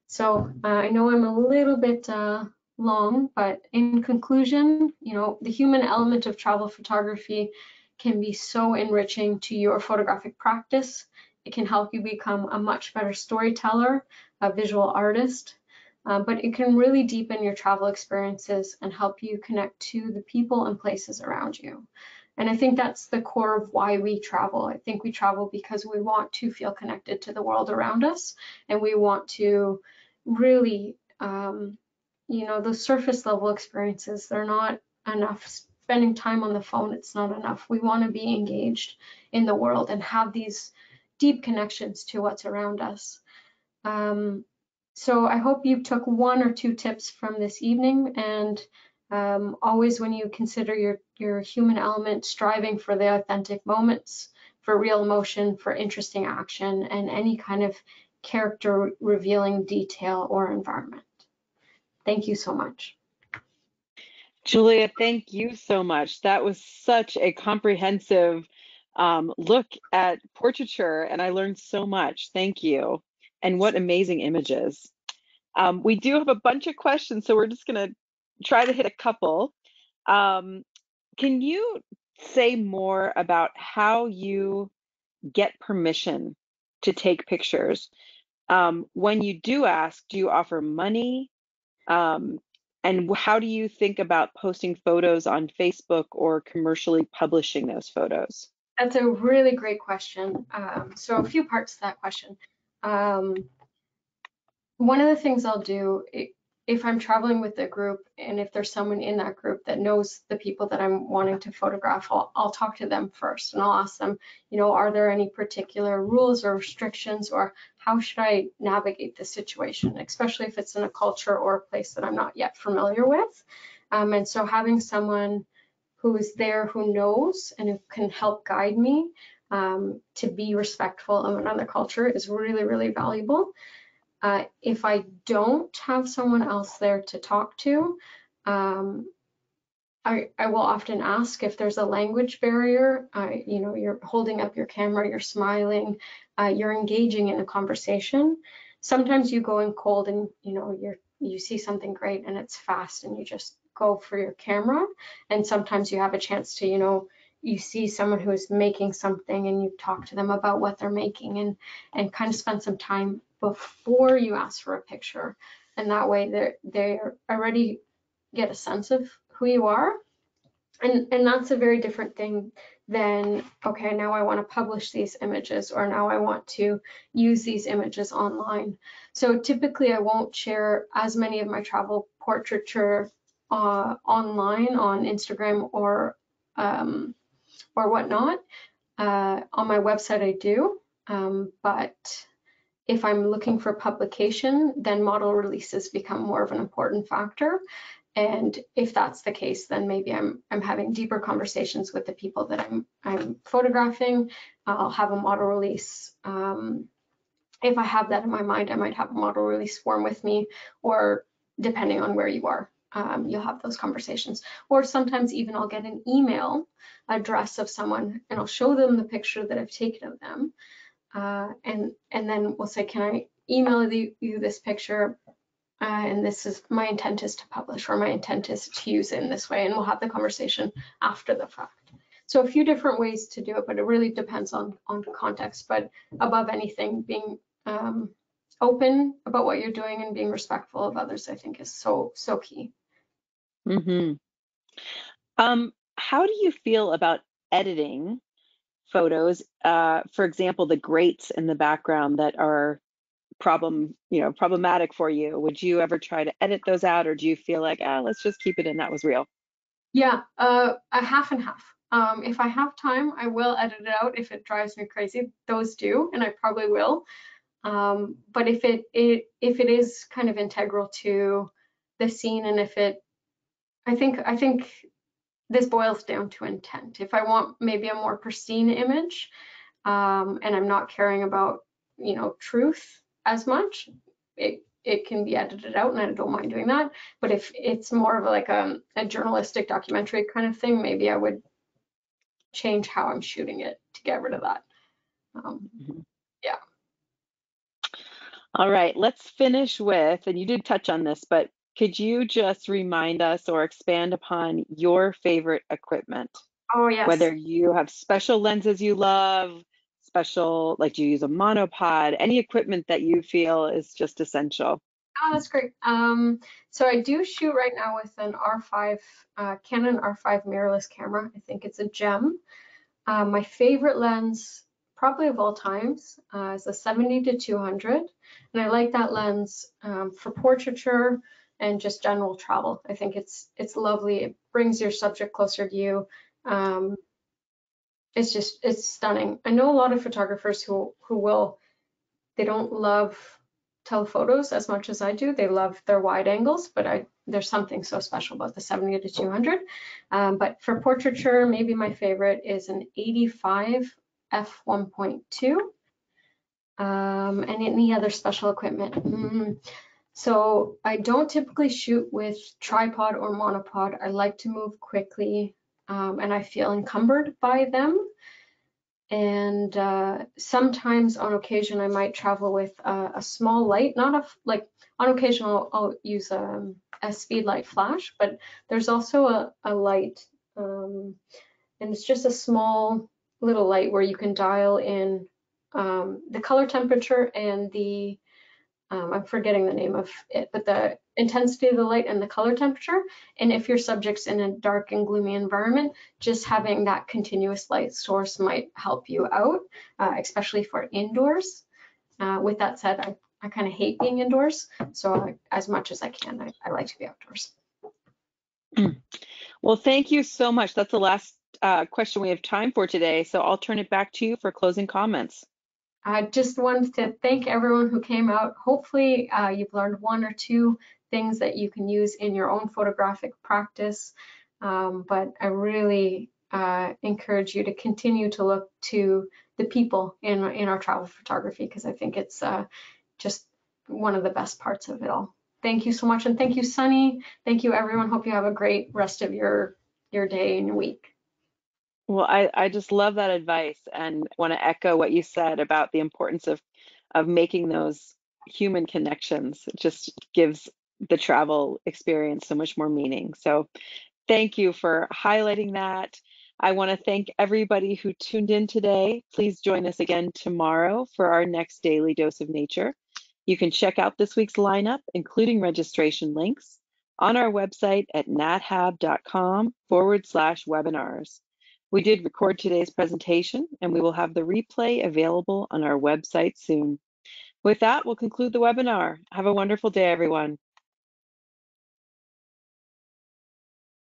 so uh, I know I'm a little bit uh, long, but in conclusion, you know, the human element of travel photography can be so enriching to your photographic practice. It can help you become a much better storyteller, a visual artist, uh, but it can really deepen your travel experiences and help you connect to the people and places around you. And I think that's the core of why we travel. I think we travel because we want to feel connected to the world around us and we want to really, um, you know, those surface level experiences, they're not enough spending time on the phone, it's not enough. We want to be engaged in the world and have these deep connections to what's around us. Um, so I hope you took one or two tips from this evening and um, always when you consider your, your human element, striving for the authentic moments, for real emotion, for interesting action, and any kind of character revealing detail or environment. Thank you so much. Giulia, thank you so much. That was such a comprehensive um, look at portraiture, and I learned so much. Thank you. And what amazing images. Um, we do have a bunch of questions, so we're just going to try to hit a couple. Um, can you say more about how you get permission to take pictures? Um, when you do ask, do you offer money? Um, and how do you think about posting photos on Facebook or commercially publishing those photos? That's a really great question. Um, so a few parts to that question. Um, one of the things I'll do if I'm traveling with a group and if there's someone in that group that knows the people that I'm wanting to photograph, I'll, I'll talk to them first and I'll ask them, you know, are there any particular rules or restrictions or how should I navigate this situation, especially if it's in a culture or a place that I'm not yet familiar with. Um, and so having someone who is there who knows and who can help guide me um, to be respectful of another culture is really, really valuable. Uh, if I don't have someone else there to talk to, um, I, I, will often ask if there's a language barrier. Uh, you know, you're holding up your camera, you're smiling, uh, you're engaging in a conversation. Sometimes you go in cold and you know you're you see something great and it's fast and you just go for your camera. And sometimes you have a chance to you know you see someone who is making something and you talk to them about what they're making and and kind of spend some time before you ask for a picture. And that way they're, they already get a sense of who you are. And, and that's a very different thing than, okay, now I want to publish these images or now I want to use these images online. So typically I won't share as many of my travel portraiture uh, online on Instagram or um, or whatnot. Uh, on my website I do, um, but if I'm looking for publication, then model releases become more of an important factor. And if that's the case, then maybe I'm I'm having deeper conversations with the people that I'm I'm photographing. I'll have a model release. Um, if I have that in my mind, I might have a model release form with me, or depending on where you are, um, you'll have those conversations. Or sometimes even I'll get an email address of someone and I'll show them the picture that I've taken of them uh, and and then we'll say, can I email you, you this picture? Uh, and this is my intent is to publish, or my intent is to use in this way, and we'll have the conversation after the fact. So a few different ways to do it, but it really depends on on context. But above anything, being um, open about what you're doing and being respectful of others, I think, is so so key. Mm-hmm. Um, how do you feel about editing photos. Uh, for example, the grates in the background that are problem, you know, problematic for you. Would you ever try to edit those out, or do you feel like, ah, let's just keep it in? That was real. Yeah, uh, a half and half. Um, if I have time, I will edit it out. If it drives me crazy, those do, and I probably will. Um, but if it, it if it is kind of integral to the scene, and if it, I think I think this boils down to intent. If I want maybe a more pristine image um, and I'm not caring about, you know, truth as much, it, it can be edited out and I don't mind doing that. But if it's more of like a, a journalistic documentary kind of thing, maybe I would change how I'm shooting it to get rid of that. Um, mm-hmm. yeah. All right, let's finish with, and you did touch on this, but could you just remind us or expand upon your favorite equipment? Oh, yes. Whether you have special lenses you love, special, like do you use a monopod, any equipment that you feel is just essential? Oh, that's great. Um, so I do shoot right now with an R5, uh, Canon R5 mirrorless camera. I think it's a gem. Uh, my favorite lens, probably of all times, uh, is a 70 to 200. And I like that lens um, for portraiture, and just general travel. I think it's it's lovely. It brings your subject closer to you. Um, it's just it's stunning. I know a lot of photographers who who will they don't love telephotos as much as I do. They love their wide angles, but I there's something so special about the 70 to 200. Um, but for portraiture, maybe my favorite is an 85 f1.2. Um, and any other special equipment. Mm. So I don't typically shoot with tripod or monopod. I like to move quickly um, and I feel encumbered by them. And uh, sometimes on occasion, I might travel with a, a small light, not a, like on occasion, I'll, I'll use a, a, speed light flash, but there's also a, a light um, and it's just a small little light where you can dial in um, the color temperature and the um, I'm forgetting the name of it, but the intensity of the light and the color temperature. And if your subject's in a dark and gloomy environment, just having that continuous light source might help you out, uh, especially for indoors. Uh, with that said, I, I kind of hate being indoors. So I, as much as I can, I, I like to be outdoors. Well, thank you so much. That's the last uh, question we have time for today. So I'll turn it back to you for closing comments. I just wanted to thank everyone who came out. Hopefully uh, you've learned one or two things that you can use in your own photographic practice. Um, but I really uh, encourage you to continue to look to the people in, in our travel photography because I think it's uh, just one of the best parts of it all. Thank you so much. And thank you, Sunny. Thank you, everyone. Hope you have a great rest of your, your day and your week. Well, I, I just love that advice and want to echo what you said about the importance of of making those human connections. It just gives the travel experience so much more meaning. So thank you for highlighting that. I want to thank everybody who tuned in today. Please join us again tomorrow for our next daily dose of nature. You can check out this week's lineup, including registration links, on our website at nathab.com forward slash webinars. We did record today's presentation and we will have the replay available on our website soon. With that, we'll conclude the webinar. Have a wonderful day, everyone.